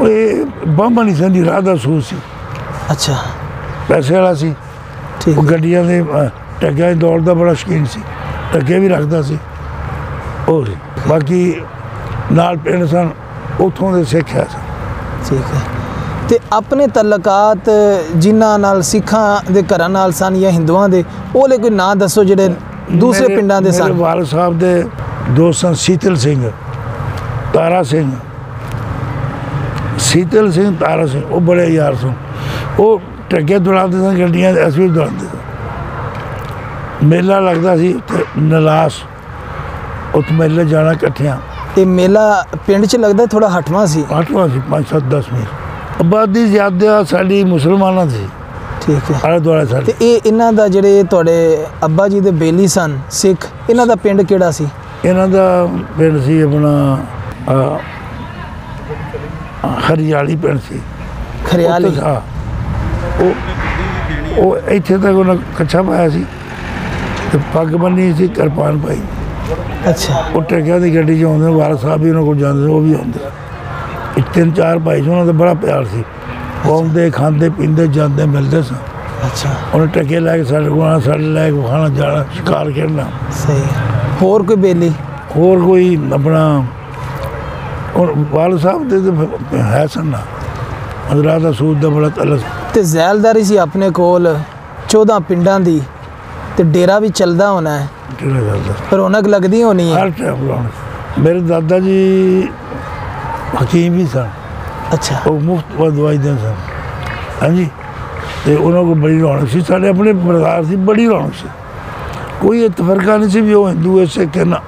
ਉਹ ਇਹ ਬੰਬਾ ਨਹੀਂ ਸਨ ਜੀ ਰਾਧਾ ਸੂ ਸੀ ਅੱਛਾ ਪੈਸੇ ਵਾਲਾ ਸੀ ਠੀਕ ਉਹ ਹੈ। ਗੱਡੀਆਂ ਦੇ ਅ, ਟੱਗਿਆਂ ਦੀ ਦੌੜ ਦਾ ਬੜਾ ਸ਼ੌਕੀਨ ਸੀ ਟੱਗੇ ਵੀ ਰੱਖਦਾ ਸੀ। ਉਹ ਬਾਕੀ ਨਾਲ ਪਿੰਡ ਸਨ ਉਥੋਂ ਦੇ ਸਿੱਖਿਆ ਸਨ। ਠੀਕ ਹੈ। ਤੇ ਆਪਣੇ ਤਲਕਾਤ ਜਿਨ੍ਹਾਂ ਨਾਲ ਸਿੱਖਾਂ ਦੇ ਘਰਾਂ ਨਾਲ ਸਨ ਜਾਂ ਹਿੰਦੂਆਂ ਦੇ ਉਹਲੇ ਕੋਈ ਨਾਂ ਦੱਸੋ ਜਿਹੜੇ ਦੂਸਰੇ ਪਿੰਡਾਂ ਦੇ ਮੇਰੇ ਸਨ? ਵਾਲਦ ਸਾਹਿਬ ਦੇ ਦੋਸਤ ਸਨ ਸੀਤਲ ਸਿੰਘ ਤਾਰਾ ਸਿੰਘ। ਸੀਤਲ ਸਿੰਘ ਤਾਰਾ ਸਿੰਘ ਉਹ ਬੜੇ ਯਾਰ ਸਨ। ਉਹ ਟੱਗੇ ਦੌੜਾਉਂਦੇ ਸਨ ਗੱਡੀਆਂ ਅਸੀਂ ਵੀ ਦੌੜਾਉਂਦੇ ਮੇਲਾ ਲੱਗਦਾ ਸੀ ਉੱਥੇ ਨਲਾਸ। ਉੱਥੇ ਮੇਲੇ ਜਾਣਾ ਇਕੱਠਿਆਂ। ਇਹ ਮੇਲਾ ਪਿੰਡ 'ਚ ਲੱਗਦਾ ਥੋੜਾ ਹਟਵਾ ਸੀ? ਅੱਠਵਾਂ ਸੀ 5 7 10 ਮਿੰਟ। ਆਬਾਦੀ ਜ਼ਿਆਦਾ ਸਾਡੀ ਮੁਸਲਮਾਨਾਂ ਦੀ। ਸੀ ਠੀਕ ਹੈ। ਆਲੇ ਦੁਆਲੇ ਸਾਡੇ। ਤੇ ਇਹ ਇਹਨਾਂ ਦਾ ਜਿਹੜੇ ਤੁਹਾਡੇ ਅੱਬਾ ਜੀ ਦੇ ਬੇਲੀ ਸਨ ਸਿੱਖ ਇਹਨਾਂ ਦਾ ਪਿੰਡ ਕਿਹੜਾ ਸੀ? ਇਹਨਾਂ ਦਾ ਪਿੰਡ ਸੀ ਆਪਣਾ ਅਹ, ਹਰਿਆਲੀ ਪਿੰਡ ਸੀ। ਖਰਿਆਲੀ ਉੱਥੇ- ਹਾਂ। ਉਹ ਉਹ ਇੱਥੇ ਤੱਕ ਉਹਨਾਂ ਕੱਛਾ ਪਾਇਆ ਸੀ। ਤੇ ਪੱਗ ਬੰਨੀ ਸੀ ਕਿਰਪਾਨ ਪਾਈ ਅੱਛਾ। ਉਹ ਟਰੱਕਿਆਂ ਦੀ ਗੱਡੀ 'ਚ ਆਉਂਦੇ ਵਾਰਸ ਸਾਹਿਬ ਵੀ ਉਹਨਾਂ ਕੋਲ ਜਾਂਦੇ ਉਹ ਵੀ ਆਉਂਦੇ। ਇੱਕ ਤਿੰਨ ਚਾਰ ਭਾਈ ਸੀ ਉਹਨਾਂ ਦਾ ਬੜਾ ਪਿਆਰ ਸੀ। ਆਉਂਦੇ ਖਾਂਦੇ ਪੀਂਦੇ ਜਾਂਦੇ ਮਿਲਦੇ ਸਨ ਅੱਛਾ। ਉਹਨੇ ਟੱਕੇ ਲੈ ਕੇ ਸਾਡੇ ਕੋਲ ਸਾਡੇ ਲੈ ਕੇ ਖਾਣਾ ਜਾਣਾ ਸ਼ਿਕਾਰ ਖੇਡਣਾ। ਸਹੀ। ਹੋਰ ਕੋਈ ਬੇਲੀ? ਹੋਰ ਕੋਈ ਆਪਣਾ ਉਹ ਵਾਲ ਸਾਹਿਬ ਦੇ ਤਾਂ ਹੈ ਸਨ ਹਜ਼ਰਤ ਦਾ ਸੂਦ ਦਾ ਬੜਾ ਤਲਸ। ਤੇ ਜ਼ੈਲਦਾਰੀ ਸੀ ਆਪਣੇ ਕੋਲ 14 ਪਿੰਡਾਂ ਦੀ। ਤੇ ਡੇਰਾ ਵੀ ਚੱਲਦਾ ਹੋਣਾ ਹੈ। ਕਿਹੜਾ ਚੱਲਦਾ? ਰੌਣਕ ਲੱਗਦੀ ਹੋਣੀ ਹੈ। ਹਰ ਟਾਈਮ ਲਾਉਣ ਮੇਰੇ ਦਾਦਾ ਜੀ ਹਕੀਮ ਵੀ ਸਨ। ਅੱਛਾ। ਉਹ ਮੁਫਤ ਵਾ ਦਵਾਈ ਦਿੰਦੇ ਸਨ। ਹਾਂਜੀ। ਤੇ ਉਹਨਾਂ ਕੋਲ ਬੜੀ ਰੌਣਕ ਸੀ। ਸਾਡੇ ਆਪਣੇ ਪਰਿਵਾਰ ਸੀ ਬੜੀ ਰੌਣਕ ਸੀ। ਕੋਈ ਇਹ ਤਫਰਕਾ ਨਹੀਂ ਸੀ ਵੀ ਉਹ ਹਿੰਦੂ ਹੈ ਸਿੱਖ ਹੈ ਨਾ।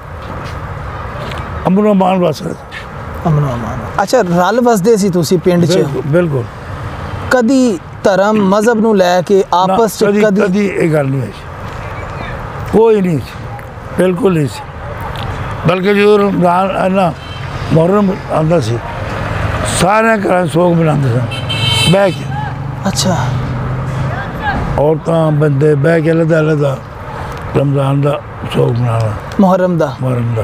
ਅਮਨ ਮਾਨ ਵਸ ਰਹੇ ਸੀ। ਅਮਨ ਅਮਾਨ ਅੱਛਾ ਰਲ ਵਸਦੇ ਸੀ ਤੁਸੀਂ ਪਿੰਡ 'ਚ? ਬਿਲਕੁਲ ਕਦੀ ਧਰਮ ਮਜ਼ਹਬ ਨੂੰ ਲੈ ਕੇ ਆਪਸ 'ਚ ਕਦੀ ਇਹ ਗੱਲ ਨਹੀਂ ਹੋਈ ਕੋਈ ਨਹੀਂ ਸੀ ਬਿਲਕੁਲ ਨਹੀਂ ਸੀ। ਬਲਕਿ ਜਦੋਂ ਰਮਜ਼ਾਨ ਆਨਾ ਮੁਹਰਮ ਆਉਂਦਾ ਸੀ ਸਾਰੇ ਘਰਾਂ ਸੋਗ ਮਨਾਉਂਦੇ ਸਨ ਬਹਿ ਕੇ। ਅੱਛਾ। ਔਰਤਾਂ ਬੰਦੇ ਬਹਿ ਕੇ ਲਦਾ ਲਦਾ ਰਮਜ਼ਾਨ ਦਾ ਸੋਗ ਮਨਾਉਣਾ ਮੁਹਰਮ ਦਾ? ਮਰਨ ਦਾ।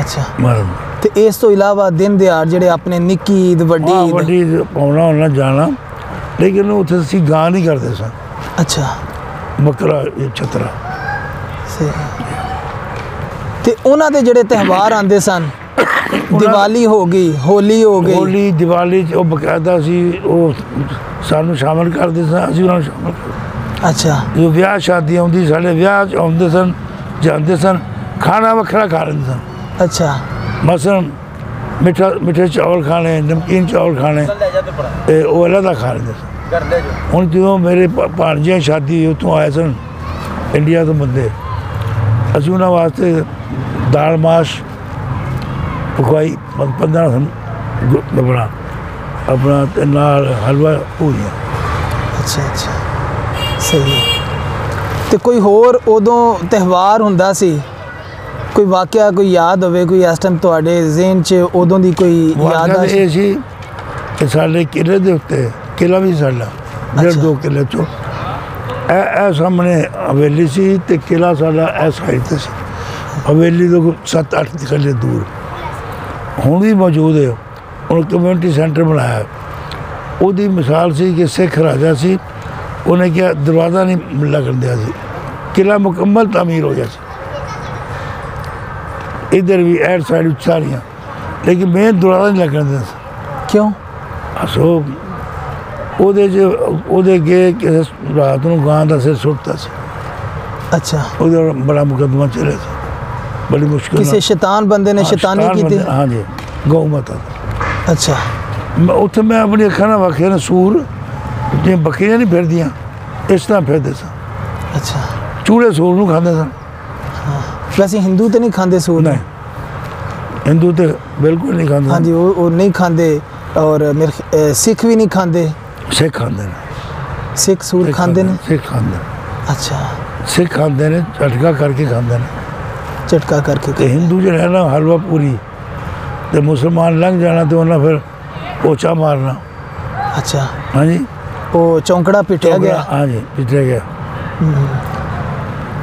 ਅੱਛਾ। ਮਰਨ ਤੇ ਇਸ ਤੋਂ ਇਲਾਵਾ ਦਿਨ ਦਿਹਾੜ ਜਿਹੜੇ ਆਪਣੇ ਨਿੱਕੀ ਈਦ ਵੱਡੀ ਈਦ। ਵੱਡੀ ਪਾਉਣਾ ਉਹਨਾਂ ਜਾਣਾ। ਲੇਕਿਨ ਉੱਥੇ ਅਸੀਂ ਗਾਂ ਨਹੀਂ ਕਰਦੇ ਸਾਂ ਅੱਛਾ। ਬੱਕਰਾ ਇਹ ਛਤਰਾ। ਤੇ ਉਹਨਾਂ ਦੇ ਜਿਹੜੇ ਤਿਉਹਾਰ ਆਉਂਦੇ ਸਨ ਦੀਵਾਲੀ ਹੋ ਗਈ ਹੋਲੀ ਹੋ ਗਈ। ਹੋਲੀ ਦੀਵਾਲੀ 'ਚ ਉਹ ਬਕਾਇਦਾ ਸੀ ਉਹ ਸਾਨੂੰ ਸ਼ਾਮਲ ਕਰਦੇ ਸਾਂ ਅਸੀਂ ਉਹਨਾਂ ਨੂੰ ਸ਼ਾਮਲ ਅੱਛਾ। ਜਦੋਂ ਵਿਆਹ ਸ਼ਾਦੀ ਆਉਂਦੀ ਸਾਡੇ ਵਿਆਹ 'ਚ ਆਉਂਦੇ ਸਨ ਜਾਂਦੇ ਸਨ ਖਾਣਾ ਵੱਖਰਾ ਖਾ ਲੈਂਦੇ ਸਨ। ਅੱਛਾ। ਮਸਲਨ ਮਿੱਠਾ ਮਿੱਠੇ ਚਾਵਲ ਖਾਣੇ ਨਮਕੀਨ ਚਾਵਲ ਖਾਣੇ ਤੇ ਉਹ ਅਲੱਗ ਖਾ ਲੈਂਦੇ ਸਨ। ਹੁਣ ਜਦੋਂ ਮੇਰੇ ਭਾਣਜੇ ਦੀ ਸ਼ਾਦੀ ਉੱਥੋਂ ਆਏ ਸਨ ਇੰਡੀਆ ਤੋਂ ਬੰਦੇ ਅਸੀਂ ਉਹਨਾਂ ਵਾਸਤੇ ਦਾਲ ਮਾਸ਼ ਪਕਾਈ 15 ਸਨ ਗੁ- ਆਪਣਾ ਤੇ ਨਾਲ ਹਲਵਾ ਪੂਰੀਆਂ ਅੱਛਾ ਅੱਛਾ ਸਹੀ। ਤੇ ਕੋਈ ਹੋਰ ਉਦੋਂ ਤਿਉਹਾਰ ਹੁੰਦਾ ਸੀ ਕੋਈ ਵਾਕਿਆ ਕੋਈ ਯਾਦ ਹੋਵੇ ਕੋਈ ਇਸ ਟਾਈਮ ਤੁਹਾਡੇ ਜ਼ਿਹਨ 'ਚ ਉਦੋਂ ਦੀ ਕੋਈ ਯਾਦ ਆ ਇਹ ਸੀ ਕਿ ਸਾਡੇ ਕਿਲੇ ਦੇ ਉੱਤੇ ਕਿਲਾ ਵੀ ਸਾਡਾ ਡੇਢ। ਦੋ ਕਿਲੇ ਚੋਂ ਇਹ ਇਹ ਸਾਹਮਣੇ ਹਵੇਲੀ ਸੀ ਤੇ ਕਿਲਾ ਸਾਡਾ ਇਸ ਸਾਈਡ ਤੇ ਸੀ ਹਵੇਲੀ ਤੋਂ 7-8 ਕਿਲੇ ਦੂਰ ਹੁਣ ਵੀ ਮੌਜੂਦ ਹੈ ਹੁਣ ਕਮਿਊਨਿਟੀ ਸੈਂਟਰ ਬਣਾਇਆ ਹੈ। ਉਹਦੀ ਮਿਸਾਲ ਸੀ ਕਿ ਸਿੱਖ ਰਾਜਾ ਸੀ ਉਹਨੇ ਕਿਹਾ ਦਰਵਾਜ਼ਾ ਨਹੀਂ ਲੱਗਣ ਦਿਆ ਸੀ ਕਿਲਾ ਮੁਕੰਮਲ ਤਾਮੀਰ ਹੋ ਗਿਆ ਸੀ ਇਧਰ ਵੀ ਐਡ ਸਾਈਡ ਵਿੱਚ ਸਾਰੀਆਂ ਲੇਕਿਨ ਮੈਂ ਦਰਵਾਜ਼ਾ ਨਹੀਂ ਲੱਗਣ ਦਿੰਦਾ ਸੀ ਕਿਉਂ ਅਸੋ ਉਹਦੇ ਚ ਉਹਦੇ ਅੱਗੇ ਕਿਸੇ ਰਾਤ ਨੂੰ ਗਾਂ ਦਾ ਸਿਰ ਸੁੱਟਦਾ ਸੀ। ਅੱਛਾ। ਉਹਦੇ ਬੜਾ ਮੁਕੱਦਮਾ ਚੱਲਿਆ ਸੀ। ਬੜੀ ਮੁਸ਼ਕਿਲ ਕਿਸੇ ਸ਼ੈਤਾਨ ਬੰਦੇ ਨੇ ਸ਼ੈਤਾਨੀ ਕੀਤੀ? ਹਾਂਜੀ। ਗਊ ਮਾਤਾ। ਅੱਛਾ। ਮੈਂ ਉੱਥੇ ਮੈਂ ਆਪਣੀ ਅੱਖਾਂ ਨਾਲ ਵੇਖਿਆ ਨਾ ਸੂਰ ਜਿਵੇਂ ਬੱਕਰੀਆਂ ਨਹੀਂ ਫਿਰਦੀਆਂ ਇਸ ਤਰ੍ਹਾਂ ਫਿਰਦੇ ਸਨ। ਅੱਛਾ। ਚੂੜੇ ਸੂਰ ਨੂੰ ਖਾਂਦੇ ਸਨ। ਵੈਸੇ ਹਿੰਦੂ ਤੇ ਨਹੀਂ ਖਾਂਦੇ ਸੂਰ ਨਹੀਂ। ਹਿੰਦੂ ਤੇ ਬਿਲਕੁਲ ਨਹੀਂ ਖਾਂਦੇ। ਹਾਂਜੀ ਉਹ ਉਹ ਨਹੀਂ ਖਾਂਦੇ ਔਰ ਸਿੱਖ ਵੀ ਨਹੀਂ ਖਾਂਦੇ। ਸਿੱਖ ਖਾਂਦੇ ਨੇ। ਸਿੱਖ ਸੂਰ ਖਾਂਦੇ ਨੇ? ਸਿੱਖ ਖਾਂਦੇ। ਅੱਛਾ। ਸਿੱਖ ਖਾਂਦੇ ਨੇ ਝਟਕਾ ਕਰਕੇ ਖਾਂਦੇ ਨੇ। ਝਟਕਾ ਕਰਕੇ ਤੇ ਹਿੰਦੂ ਜਿਹੜਾ ਹੈ ਨਾ ਹਲਵਾ ਪੂਰੀ। ਤੇ ਮੁਸਲਮਾਨ ਲੰਘ ਜਾਣਾ ਤੇ ਉਹਨਾਂ ਫਿਰ ਪੋਚਾ ਮਾਰਨਾ। ਅੱਛਾ। ਹਾਂਜੀ। ਉਹ ਚੌਂਕੜਾ ਪਿਟਿਆ ਗਿਆ। ਹਾਂਜੀ ਪਿੱਟਿਆ ਗਿਆ।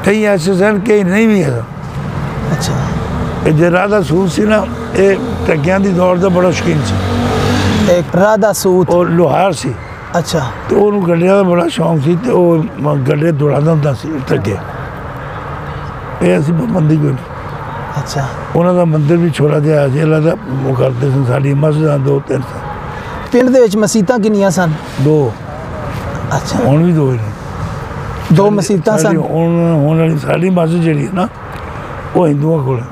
ਕਈ ਐਸੇ ਸਨ ਕਈ ਨਹੀਂ ਵੀ ਹੈ ਅੱਛਾ। ਇਹ ਜਿਹੜਾ ਦਾ ਸੂਰ ਸੀ ਨਾ ਇਹ ਟੱਕਿਆਂ ਦੀ ਦੌੜ ਦਾ ਬੜਾ ਸ਼ੌਕੀਨ ਸੀ। ਇੱਕ ਰਾਧਾ ਸੂਤ। ਉਹ ਲੋਹਾਰ ਸੀ। ਅੱਛਾ। ਤੇ ਉਹਨੂੰ ਗੱਡਿਆਂ ਦਾ ਬੜਾ ਸ਼ੌਂਕ ਸੀ ਤੇ ਉਹ ਮ- ਗੱਡੇ ਦੌੜਾਉਂਦਾ ਹੁੰਦਾ ਸੀ ਟੱਕੇ ਇਹ ਅਸੀਂ ਪਾਬੰਦੀ ਕੋਈ ਨਹੀਂ ਅੱਛਾ। ਉਹਨਾਂ ਦਾ ਮੰਦਿਰ ਵੀ ਛੋੜਾ ਜਿਹਾ ਸੀ ਅੱਲਾ ਦਾ ਉਹ ਕਰਦੇ ਸਨ ਸਾਡੀ ਮਸਜਿਦਾਂ ਦੋ ਤਿੰਨ ਸਨ। ਪਿੰਡ ਦੇ ਵਿੱਚ ਮਸੀਤਾਂ ਕਿੰਨੀਆਂ ਸਨ? ਦੋ। ਅੱਛਾ। ਹੁਣ ਵੀ ਦੋ ਹੀ ਨੇ। ਦੋ ਮਸੀਤਾਂ ਸਾਡੀ ਸਨ? ਹੁਣ ਹੁਣ ਵਾਲੀ ਸਾਡੀ ਮਸਜਿਦ ਜਿਹੜੀ ਹੈ ਨਾ ਉਹ ਹਿੰਦੂਆਂ ਕੋਲ ਹੈ।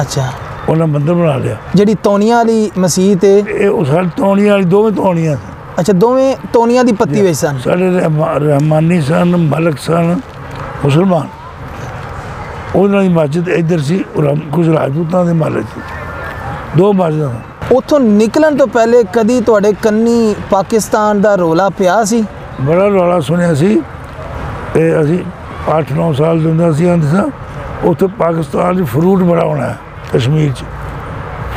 ਅੱਛਾ। ਉਹਨਾਂ ਮੰਦਿਰ ਬਣਾ ਲਿਆ। ਜਿਹੜੀ ਤੋਨੀਆਂ ਵਾਲੀ ਮਸੀਤ ਇਹ ਉਹ ਸਾਡੇ ਤੌਣੀਆਂ ਵਾਲੀ ਦੋਵੇਂ ਤੌਣੀਆਂ ਅੱਛਾ ਦੋਵੇਂ ਤੋਨੀਆਂ ਦੀ ਪੱਤੀ ਵਿੱਚ ਸਨ? ਸਾਡੇ ਰਹਿਮਾ- ਰਹਿਮਾਨੀ ਸਨ ਮਲਕ ਸਨ ਮੁਸਲਮਾਨ। ਉਹਨਾਂ ਦੀ ਮਸਜਿਦ ਇੱਧਰ ਸੀ ਔਰ ਕੁਝ ਰਾਜਪੂਤਾਂ ਦੇ ਮਹੱਲੇ ਸੀ। ਦੋ ਮਸਜਿਦਾਂ ਸਨ। ਉੱਥੋਂ ਨਿਕਲਣ ਤੋਂ ਪਹਿਲੇ ਕਦੀ ਤੁਹਾਡੇ ਕੰਨੀ ਪਾਕਿਸਤਾਨ ਦਾ ਰੋਲਾ ਪਿਆ ਸੀ? ਬੜਾ ਰੌਲਾ ਸੁਣਿਆ ਸੀ। ਤੇ ਅਸੀਂ 8-9 ਸਾਲ ਦੇ ਹੁੰਦੇ ਸੀ ਆਂਦੇ ਸਾਂ ਉੱਥੇ ਪਾਕਿਸਤਾਨ 'ਚ ਫਰੂਟ ਬੜਾ ਹੋਣਾ ਹੈ ਕਸ਼ਮੀਰ 'ਚ।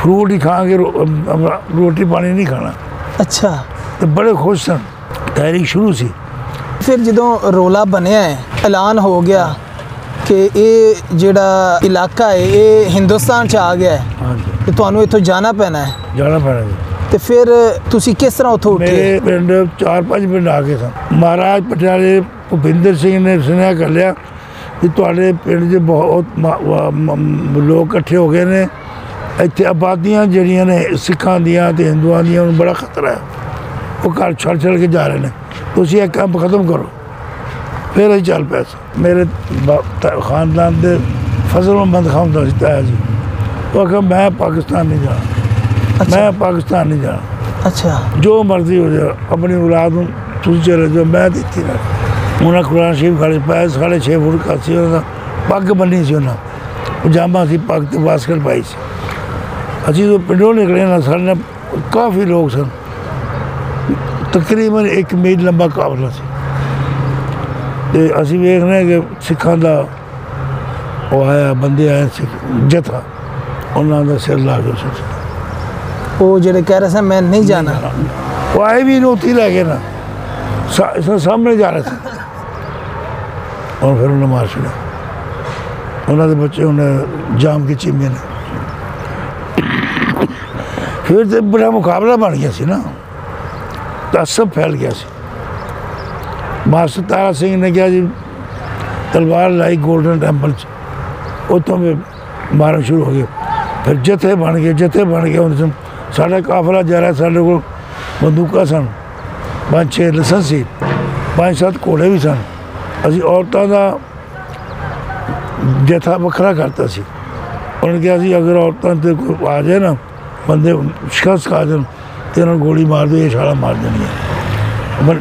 ਫਰੂਟ ਹੀ ਖਾਂਗੇ ਅਮ, ਅਮ, ਰੋਟੀ ਪਾਣੀ ਨਹੀਂ ਖਾਣਾ। ਅੱਛਾ। ਤੇ ਬੜੇ ਖੁਸ਼ ਸਨ। ਤਹਿਰੀਕ ਸ਼ੁਰੂ ਸੀ। ਫਿਰ ਜਦੋਂ ਰੋਲਾ ਬਣਿਆ ਹੈ ਐਲਾਨ ਹੋ ਗਿਆ ਕਿ ਇਹ ਜਿਹੜਾ ਇਲਾਕਾ ਹੈ ਇਹ ਹਿੰਦੁਸਤਾਨ ਚ ਆ ਗਿਆ ਹੈ। ਹਾਂਜੀ। ਤੇ ਤੁਹਾਨੂੰ ਇੱਥੋਂ ਜਾਣਾ ਪੈਣਾ ਹੈ। ਜਾਣਾ ਪੈਣਾ ਜੀ। ਤੇ ਫਿਰ ਤੁਸੀਂ ਕਿਸ ਤਰ੍ਹਾਂ ਉੱਥੋਂ ਉੱਠੇ? ਮੇਰੇ ਪਿੰਡ ਚਾਰ ਪੰਜ ਪਿੰਡ ਆ ਗਏ ਸਨ। ਮਹਾਰਾਜ ਪਟਿਆਲੇ ਭੁਪਿੰਦਰ ਸਿੰਘ ਨੇ ਸੁਨੇਹਾ ਕਰ ਲਿਆ ਕਿ ਤੁਹਾਡੇ ਪਿੰਡ 'ਚ ਬਹੁਤ ਲੋਕ ਇਕੱਠੇ ਹੋ ਗਏ ਨੇ। ਇੱਥੇ ਆਬਾਦੀਆਂ ਜਿਹੜੀਆਂ ਨੇ ਸਿੱਖਾਂ ਦੀਆਂ ਤੇ ਹਿੰਦੂਆਂ ਦੀਆਂ ਨੂੰ ਬੜਾ ਖਤਰਾ ਹੈ। ਉਹ ਘਰ ਛੱਡ ਛੱਡ ਕੇ ਜਾ ਰਹੇ ਨੇ ਤੁਸੀਂ ਇਹ ਕੰਮ ਖਤਮ ਕਰੋ ਫਿਰ ਅਸੀਂ ਚੱਲ ਪਏ ਸੀ। ਮੇਰੇ ਬਾ- ਤਾ- ਖਾਨਦਾਨ ਦੇ ਫਜ਼ਲਮੰਦ ਖਾਨ ਦਾ ਸੀ ਤਾਇਆ ਜੀ ਉਹ ਕਹਿੰਦਾ ਮੈਂ ਪਾਕਿਸਤਾਨ ਨਹੀਂ ਜਾਣਾ ਅੱਛਾ ਮੈਂ ਪਾਕਿਸਤਾਨ ਨਹੀਂ ਜਾਣਾ ਅੱਛਾ ਜੋ ਮਰਜ਼ੀ ਹੋ ਜਾ ਆਪਣੀ ਔਲਾਦ ਨੂੰ ਤੁਸੀਂ ਚਲੇ ਜਾਓ ਮੈਂ ਦਿੱਤੀ ਨਾ ਉਹਨਾਂ ਕੁਰਾਨ ਸ਼ਰੀਫ ਖਾਲੀ ਪਾਇਆ ਸਾਢੇ ਛੇ ਫੁੱਟ ਕੱਦ ਸੀ ਉਹਨਾਂ ਦਾ ਪੱਗ ਬੰਨੀ ਸੀ ਉਹਨਾਂ ਪਜਾਮਾ ਸੀ ਪੱਗ ਤੇ ਬਾਸਕਟ ਪਾਈ ਸੀ ਅਸੀਂ ਜਦੋਂ ਪਿੰਡੋਂ ਨਿਕਲੇ ਨਾ ਸਾਡੇ ਨਾਲ ਕਾਫੀ ਲੋਕ ਸਨ ਤਕਰੀਬਨ 1 ਮੀਲ ਲੰਬਾ ਕਾਫਲਾ ਸੀ। ਤੇ ਅਸੀਂ ਵੇਖ ਰਹੇ ਕਿ ਸਿੱਖਾਂ ਦਾ ਉਹ ਆਇਆ ਬੰਦੇ ਆਏ ਸਿੱਖ ਜਥਾ। ਉਹਨਾਂ ਦਾ ਸਿਰ ਲਾ ਕੇ ਸੀ ਉਹ ਜਿਹੜੇ ਕਹਿ ਰਹੇ ਸਨ ਮੈਂ ਨਹੀਂ ਜਾਣਾ। ਉਹ ਆਏ ਵੀ ਨੋਤੀ ਲੈ ਕੇ ਨਾ। ਸਾ- ਸਾ- ਸਾਹਮਣੇ ਜਾ ਰਹੇ ਸੀ। ਔਰ ਫਿਰ ਉਹਨੇ ਮਾਰ ਛੱਡਿਆ। ਉਹਨਾਂ ਦੇ ਬੱਚੇ ਉਹਨੇ ਜਾਮ ਕੇ ਚੀਮੇ ਨੇ। ਫਿਰ ਤੇ ਬੜਾ ਮੁਕਾਬਲਾ ਬਣ ਗਿਆ ਸੀ ਨਾ। ਤਾਂ ਸਭ ਫੈਲ ਗਿਆ ਸੀ। ਮਾਸਟਰ ਤਾਰਾ ਸਿੰਘ ਨੇ ਕਿਹਾ ਜੀ, ਤਲਵਾਰ ਲਾਈ ਗੋਲਡਨ ਟੈਂਪਲ ਚ। ਉੱਥੋਂ ਵੀ ਮਾਰਨ ਸ਼ੁਰੂ ਹੋ ਗਏ। ਫਿਰ ਜਥੇ ਬਣ ਗਏ, ਜਥੇ ਬਣ ਗਏ। ਉਹਨਾਂ ਸਾਡਾ ਕਾਫਲਾ ਜਾ ਰਿਹਾ, ਸਾਡੇ ਕੋਲ ਬੰਦੂਕਾਂ ਸਨ। ਪੰਜ ਛੇ ਲਾਇਸੈਂਸ ਸੀ, ਪੰਜ ਸੱਤ ਘੋੜੇ ਵੀ ਸਨ। ਅਸੀਂ ਔਰਤਾਂ ਦਾ ਜਥਾ ਵੱਖਰਾ ਕਰਤਾ ਸੀ। ਉਹਨਾਂ ਕਿਹਾ ਸੀ ਅਗਰ ਔਰਤਾਂ ਤੇ ਕੋਈ ਆ ਜਾਏ ਨਾ, ਬੰਦੇ ਸ਼ਖਸ ਆ ਜਾਣ। ਤੇ ਉਹਨਾਂ ਨੂੰ ਗੋਲੀ ਮਾਰ ਦਿਓ ਇਹ ਛਾਲਾ ਮਾਰ ਦੇਣੀ ਹੈ ਪਰ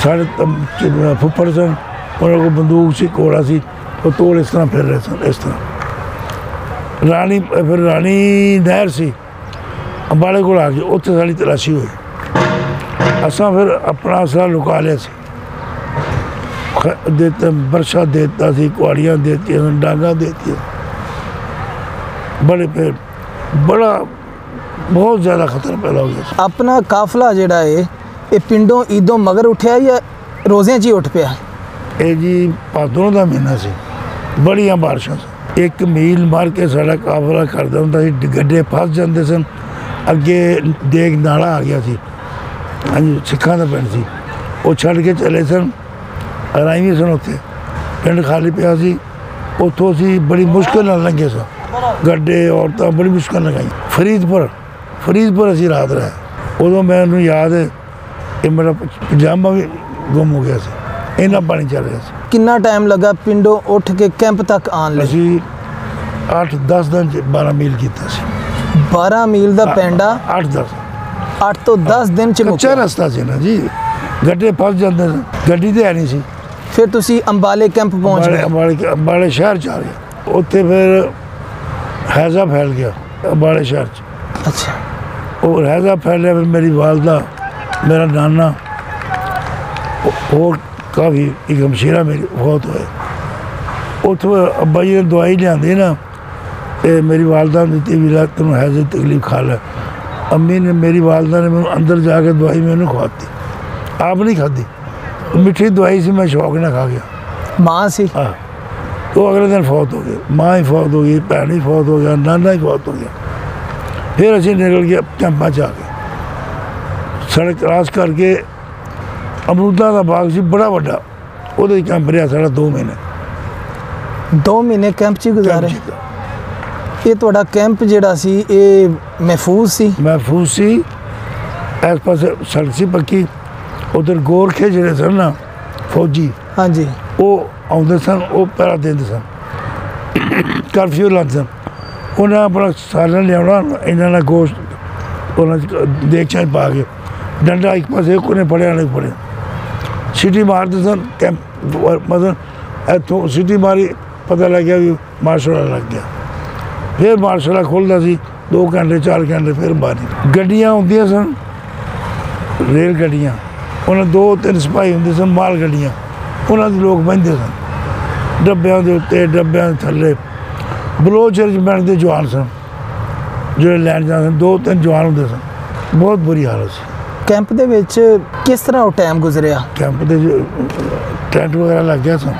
ਸਾਡੇ ਤਮ- ਚ- ਫੁੱਫੜ ਸਨ ਉਹਨਾਂ ਕੋਲ ਬੰਦੂਕ ਸੀ ਘੋੜਾ ਸੀ ਉਹ ਤੋੜ ਇਸ ਤਰ੍ਹਾਂ ਫਿਰ ਰਹੇ ਸਨ ਇਸ ਤਰ੍ਹਾਂ ਰਾਣੀ ਫਿਰ ਰਾਣੀ ਨਹਿਰ ਸੀ ਅੰਬਾਲੇ ਕੋਲ ਆ ਗਏ ਉੱਥੇ ਸਾਡੀ ਤਲਾਸ਼ੀ ਹੋਈ ਅਸਾਂ ਫਿਰ ਆਪਣਾ ਅਸਲਾ ਲੁਕਾ ਲਿਆ ਸੀ ਖ- ਦਿੱਤਾ ਬਰਸ਼ਾ ਦਿੱਤਾ ਸੀ ਕੁਆੜੀਆਂ ਦਿੱਤੀਆਂ ਡਾਂਗਾ ਦਿੱਤੀਆਂ ਬੜੇ ਫਿਰ ਬੜਾ ਬਹੁਤ ਜ਼ਿਆਦਾ ਖਤਰਾ ਪੈਦਾ ਹੋ ਗਿਆ ਆਪਣਾ ਕਾਫਲਾ ਜਿਹੜਾ ਹੈ ਇਹ ਪਿੰਡੋਂ ਈਦੋਂ ਮਗਰ ਉੱਠਿਆ ਜਾਂ ਰੋਜ਼ਿਆਂ 'ਚ ਹੀ ਉੱਠ ਪਿਆ? ਇਹ ਜੀ ਭਾਦੋਂ ਦਾ ਮਹੀਨਾ ਸੀ। ਬੜੀਆਂ ਬਾਰਿਸ਼ਾਂ ਸੀ। ਇੱਕ ਮੀਲ ਮਾਰ ਕੇ ਸਾਡਾ ਕਾਫਲਾ ਕਰਦਾ ਹੁੰਦਾ ਸੀ ਗੱਡੇ ਫਸ ਜਾਂਦੇ ਸਨ। ਅੱਗੇ ਦੇਖ ਨਾਲਾ ਆ ਗਿਆ ਸੀ। ਹਾਂਜੀ ਸਿੱਖਾਂ ਦਾ ਪਿੰਡ ਸੀ। ਉਹ ਛੱਡ ਕੇ ਚਲੇ ਸਨ। ਰਾਈ ਵੀ ਸਨ ਉੱਥੇ। ਪਿੰਡ ਖਾਲੀ ਪਿਆ ਸੀ। ਉੱਥੋਂ ਅਸੀਂ ਬੜੀ ਮੁਸ਼ਕਲ ਨਾਲ ਲੰਘੇ ਸਾਂ। ਗੱਡੇ ਔਰਤਾਂ ਬੜੀ ਮੁਸ਼ਕਲ ਲਗਾਈ ਫਰੀਦਪੁਰ ਫਰੀਦਪੁਰ ਅਸੀਂ ਰਾਤ ਰਹੇ ਉਦੋਂ ਮੈਨੂੰ ਯਾਦ ਹੈ ਕਿ ਮੇਰਾ ਪਜ- ਪਜਾਮਾ ਵੀ ਗੁੰਮ ਹੋ ਗਿਆ ਸੀ ਇੰਨਾ ਪਾਣੀ ਚੱਲ ਰਿਹਾ ਸੀ ਕਿੰਨਾ ਟਾਈਮ ਲੱਗਾ ਪਿੰਡੋਂ ਉੱਠ ਕੇ ਕੈਂਪ ਤੱਕ ਆਉਣ ਲਈ ਅਸੀਂ 8-10 ਦਿਨ 'ਚ 12 ਮੀਲ ਕੀਤਾ ਸੀ 12 ਮੀਲ ਦਾ ਪੈਂਡਾ 8-10 8 ਤੋਂ 10 ਦਿਨ 'ਚ ਕੱਚਾ ਮੁੱਕਿਆ ਰਸਤਾ ਸੀ ਨਾ ਜੀ ਗੱਡੇ ਫਸ ਜਾਂਦੇ ਸਨ ਗੱਡੀ ਤੇ ਹੈ ਨਹੀਂ ਸੀ ਫਿਰ ਤੁਸੀਂ ਅੰਬਾਲੇ ਕੈਂਪ ਪਹੁੰਚ ਬਾਲੇ ਗਏ ਬਾਲੇ ਬਾਲੇ ਸ਼ਹਿਰ ਚ ਆ ਗਏ ਉੱਥੇ ਫਿਰ ਹੈਜ਼ਾ ਫੈਲ ਗਿਆ ਬਾਲੇ ਸ਼ਹਿਰ ਚ ਅੱਛਾ ਉਹ ਹੈਜ਼ਾ ਫੈਲਿਆ ਫਿਰ ਮੇਰੀ ਵਾਲਦਾ ਮੇਰਾ ਨਾਨਾ। ਉਹ- ਉਹ ਕਾਫੀ ਇੱਕ ਹਮਸ਼ੀਰਾ ਮੇਰੀ ਬਹੁਤ ਹੋਏ। ਉੱਥੋਂ ਅੱਬਾ ਜੀ ਨੇ ਦਵਾਈ ਲਿਆਂਦੀ ਨਾ ਤੇ ਮੇਰੀ ਵਾਲਦਾ ਨੇ ਦਿੱਤੀ ਵੀ ਲੈ ਤੈਨੂੰ ਹੈਜ਼ੇ ਦੀ ਤਕਲੀਫ ਖਾ ਲੈ। ਅੰਮੀ ਨੇ ਮੇਰੀ ਵਾਲਦਾ ਨੇ ਮੈਨੂੰ ਅੰਦਰ ਜਾ ਕੇ ਦਵਾਈ ਮੈਨੂੰ ਖਵਾਤੀ। ਆਪ ਨਹੀਂ ਖਾਧੀ। ਮਿੱਠੀ ਦਵਾਈ ਸੀ ਮੈਂ ਸ਼ੌਕ ਨਾਲ ਖਾ ਗਿਆ। ਮਾਂ ਸੀ? ਹਾਂ। ਉਹ ਅਗਲੇ ਦਿਨ ਫੌਤ ਹੋ ਗਏ ਮਾਂ ਹੀ ਫੌਤ ਹੋ ਗਈ ਭੈਣ ਹੀ ਫੌਤ ਹੋ ਗਿਆ ਨਾਨਾ ਹੀ ਫੌਤ ਹੋ ਗਿਆ। ਫਿਰ ਅਸੀਂ ਨਿਕਲ ਗਏ ਕੈਂਪਾਂ ਚ ਆ ਗਏ ਸੜਕ ਕ੍ਰਾਸ ਕਰਕੇ ਅਮਰੂਦਾਂ ਦਾ ਬਾਗ ਸੀ ਬੜਾ ਵੱਡਾ। ਉਹਦੇ ਕੈਂਪ ਰਿਹਾ ਸਾਡਾ 2 ਮਹੀਨੇ। 2 ਮਹੀਨੇ ਕੈਂਪ 'ਚ ਗੁਜ਼ਾਰੇ। ਇਹ ਤੁਹਾਡਾ ਕੈਂਪ ਜਿਹੜਾ ਸੀ ਇਹ ਮਹਿਫੂਜ਼ ਸੀ? ਮਹਿਫੂਜ਼ ਸੀ। ਇਸ ਪਾਸੇ ਸੜਕ ਸੀ ਪੱਕੀ। ਉਧਰ ਗੋਰਖੇ ਜਿਹੜੇ ਸਨ ਨਾ ਫੌਜੀ ਹਾਂਜੀ। ਉਹ ਆਉਂਦੇ ਸਨ ਉਹ ਪਹਿਰਾ ਦਿੰਦੇ ਸਨ। ਕਰਫਿਊ ਲਾਉਂਦੇ ਸਨ। ਉਹਨਾਂ ਆਪਣਾ ਸਾਲਨ ਲਿਆਉਣਾ, ਇਹਨਾਂ ਨਾਲ ਗੋਸ਼ਤ ਉਹਨਾਂ ਚ ਦੇਖ ਚਾਹ ਪਾ ਕੇ। ਡੰਡਾ ਇੱਕ ਪਾਸੇ ਕੋਨੇ ਫੜਿਆ ਨਹੀਂ ਫੜਿਆ। ਸਿਟੀ ਮਾਰਦੇ ਸਨ, ਕੈਂਪ ਮਤਲਬ ਇੱਥੋਂ ਸਿਟੀ ਮਾਰੀ, ਪਤਾ ਲੱਗਿਆ ਵੀ ਮਾਰਸ਼ਲ ਲੱਗ ਗਿਆ। ਫਿਰ ਮਾਰਸ਼ਲ ਖੁੱਲਦਾ ਸੀ 2 ਘੰਟੇ 4 ਘੰਟੇ, ਫਿਰ ਬਾਰੀ। ਗੱਡੀਆਂ ਹੁੰਦੀਆਂ ਸਨ, ਰੇਲ ਗੱਡੀਆਂ। ਉਹਨਾਂ ਦੋ, ਤਿੰਨ ਸਿਪਾਹੀ ਹੁੰਦੇ ਸਨ, ਮਾਲ ਗੱਡੀਆਂ। ਉਹਨਾਂ ਦੇ ਲੋਕ ਬਹਿੰਦੇ ਸਨ। ਡੱਬਿਆਂ ਦੇ ਉੱਤੇ, ਡੱਬਿਆਂ ਦੇ ਥੱਲੇ। ਬਲੋਚ ਰਜਮੈਂਟ ਦੇ ਜਵਾਨ ਸਨ। ਜਿਹੜੇ ਲੈਣ ਜਾਂਦੇ ਸਨ ਦੋ ਤਿੰਨ ਜਵਾਨ ਹੁੰਦੇ ਸਨ। ਬਹੁਤ ਬੁਰੀ ਹਾਲਤ ਸੀ। ਕੈਂਪ ਦੇ ਵਿੱਚ ਕਿਸ ਤਰ੍ਹਾਂ ਉਹ ਟਾਈਮ ਗੁਜ਼ਰਿਆ? ਕੈਂਪ ਦੇ ਜੋ ਟੈਂਟ ਵਗੈਰਾ ਲੱਗ ਗਿਆ ਸਨ।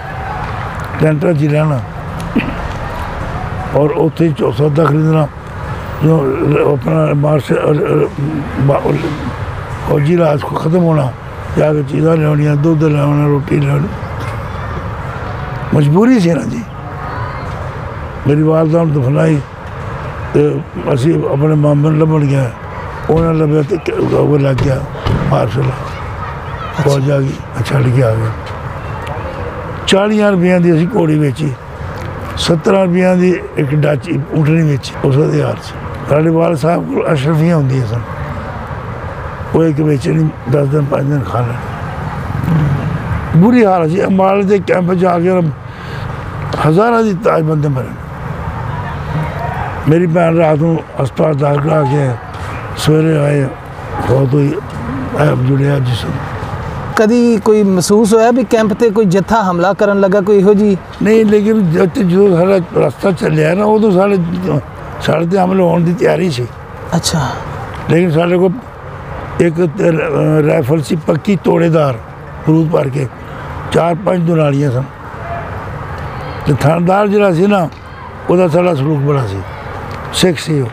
ਟੈਂਟਾਂ ਹੀ ਰਹਿਣਾ। ਔਰ ਉੱਥੇ ਸੌਦਾ ਖਰੀਦਣਾ। ਜੋ ਆਪਣਾ ਮਾਰਸ਼ ਫੌਜੀ ਰਾਜ ਕੋ ਖਤਮ ਹੋਣਾ। ਜਾ ਕੇ ਚੀਜ਼ਾਂ ਲਿਆਉਣੀਆਂ ਦੁੱਧ ਲਿਆਉਣਾ ਰੋਟੀ ਲਿਆਉਣੀ। ਮਜਬੂਰੀ ਸੀ ਨਾ ਜੀ। ਮੇਰੀ ਵਾਲਦਾ ਨੂੰ ਦਫਨਾਈ ਤੇ ਅਸੀਂ ਆਪਣੇ ਮਾਮੇ ਨੂੰ ਲੱਭਣ ਗਿਆ ਉਹਨਾਂ ਲੱਭਿਆ ਤੇ ਕ- ਉਹ ਲੱਗ ਗਿਆ ਮਾਰਸ਼ਲ ਫੌਜ ਆ ਗਈ ਛੱਡ ਕੇ ਆ ਗਿਆ 40 ਰੁਪਈਆਂ ਦੀ ਅਸੀਂ ਘੋੜੀ ਵੇਚੀ 70 ਰੁਪਈਆਂ ਦੀ ਇੱਕ ਡਾਚੀ ਊਂਟਣੀ ਵੇਚੀ ਉਸ ਦੇ ਯਾਰ ਸੀ ਸਾਡੇ ਵਾਲ ਸਾਹਿਬ ਕੋਲ ਅਸ਼ਰਫੀਆਂ ਹੁੰਦੀਆਂ ਸਨ ਉਹ ਇੱਕ ਵੇਚਣੀ 10 ਦਿਨ 5 ਦਿਨ ਖਾ ਲੈਣ ਬੁਰੀ ਹਾਲਤ ਸੀ ਅੰਬਾਲੇ ਦੇ ਕੈਂਪ ਜਾ ਕੇ ਹਜ਼ਾਰਾਂ ਦੀ ਤਾਜ ਬੰਦੇ ਮਰੇ ਮੇਰੀ ਭੈਣ ਰਾਤ ਨੂੰ ਹਸਪਤਾਲ ਦਾਖਲ ਕਰਾ ਕੇ ਸਵੇਰੇ ਆਏ ਬਹੁਤ ਹੋਈ ਐਬ ਜੁੜਿਆ ਜਿਸਮ ਕਦੀ ਕੋਈ ਮਹਿਸੂਸ ਹੋਇਆ ਵੀ ਕੈਂਪ ਤੇ ਕੋਈ ਜੱਥਾ ਹਮਲਾ ਕਰਨ ਲੱਗਾ ਕੋਈ ਇਹੋ ਜੀ ਨਹੀਂ ਲੇਕਿਨ ਜਦ ਤੇ ਜਦੋਂ ਸਾਡਾ ਰਸਤਾ ਚੱਲਿਆ ਨਾ ਉਦੋਂ ਸਾਡੇ ਸਾਡੇ ਤੇ ਹਮਲੇ ਹੋਣ ਦੀ ਤਿਆਰੀ ਸੀ ਅੱਛਾ ਲੇਕਿਨ ਸਾਡੇ ਕੋਲ ਇੱਕ ਤੇ, ਅਹ, ਰਾਈਫਲ ਸੀ ਪੱਕੀ ਤੋੜੇਦਾਰ ਬਰੂਦ ਭਰ ਕੇ ਚਾਰ ਪੰਜ ਦੁਨਾਲੀਆਂ ਸਨ ਤੇ ਥਾਣਦਾਰ ਜਿਹੜਾ ਸੀ ਨਾ ਉਹਦਾ ਸਾਡਾ ਸਲੂਕ ਬੜਾ ਸੀ ਸਿੱਖ ਸੀ ਉਹ।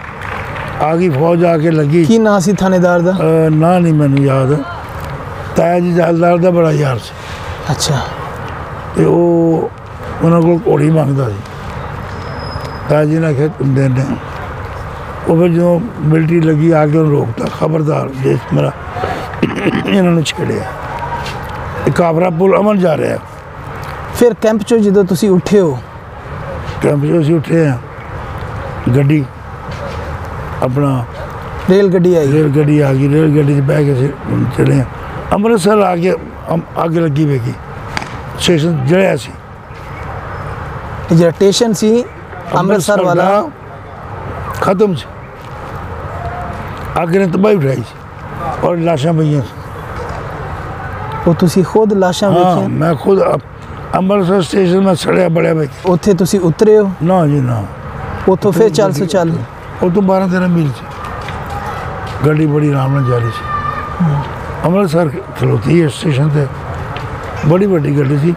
ਆ ਗਈ ਫੌਜ ਆ ਕੇ ਲੱਗੀ। ਕੀ ਨਾਂ ਸੀ ਥਾਣੇਦਾਰ ਦਾ? ਨਾ ਨਹੀਂ ਮੈਨੂੰ ਯਾਦ। ਤਾਇਆ ਜੀ ਜਲਦਾਰ ਦਾ ਬੜਾ ਯਾਰ ਸੀ। ਅੱਛਾ। ਤੇ ਉਹ ਉਹਨਾਂ ਕੋਲ ਘੋੜੀ ਮੰਗਦਾ ਸੀ। ਤਾਇਆ ਜੀ ਨੇ ਕਿਹਾ ਤੁਮ ਦੇ ਦੇ ਉਹ ਫਿਰ ਜਦੋਂ ਮਿਲਟਰੀ ਲੱਗੀ ਆ ਕੇ ਉਹਨੂੰ ਰੋਕਤਾ। ਖਬਰਦਾਰ ਦੇਸ਼ ਮੇਰਾ ਇਹਨਾਂ ਨੂੰ ਛੇੜਿਆ। ਇਹ ਕਾਬਰਾ ਪੁਲ ਅਮਨ ਜਾ ਰਿਹਾ। ਫਿਰ ਕੈਂਪ ਚੋਂ ਜਦੋਂ ਤੁਸੀਂ ਉੱਠੇ ਹੋ? ਕੈਂਪ 'ਚੋਂ ਅਸੀਂ ਉੱਠੇ ਆ ਗੱਡੀ ਆਪਣਾ ਰੇਲ ਗੱਡੀ ਆਈ। ਰੇਲ ਗੱਡੀ ਆ ਗਈ ਰੇਲ ਗੱਡੀ 'ਚ ਬਹਿ ਕੇ ਅਸੀਂ ਚਲੇ ਅੰਮ੍ਰਿਤਸਰ ਆ ਕੇ ਅਮ- ਅੱਗ ਲੱਗੀ ਵੇਗੀ ਸਟੇਸ਼ਨ ਜਲਿਆ ਸੀ। ਇਹ ਜਿਹੜਾ ਸਟੇਸ਼ਨ ਸੀ ਅੰਮ੍ਰਿਤਸਰ ਵਾਲਾ। ਦਾ ਖਤਮ ਸੀ। ਅੱਗ ਨੇ ਤਬਾਹੀ ਉਠਾਈ ਸੀ ਔਰ ਲਾਸ਼ਾਂ ਪਈਆਂ ਸੀ। ਉਹ ਤੁਸੀਂ ਖੁਦ ਲਾਸ਼ਾਂ ਹਾਂ ਵੇਖੀਆਂ? ਮੈਂ ਖੁਦ ਅਪ- ਅੰਮ੍ਰਿਤਸਰ ਸਟੇਸ਼ਨ ਮੈਂ ਸੜਿਆ ਬੜਿਆ ਬਈ ਉੱਥੇ ਤੁਸੀਂ ਉਤਰੇ ਹੋ? ਨਾ ਜੀ ਨਾ। ਉੱਥੋਂ ਫਿਰ ਚੱਲ ਸੋ ਚੱਲ। ਉਹ ਤੋਂ 12 13 ਮੀਲ ਸੀ। ਗੱਡੀ ਬੜੀ ਆਰਾਮ ਨਾਲ ਜਾ ਰਹੀ ਸੀ। ਅੰਮ੍ਰਿਤਸਰ ਖਲੋਤੀ ਹੈ ਸਟੇਸ਼ਨ ਤੇ। ਬੜੀ ਵੱਡੀ ਗੱਡੀ ਸੀ।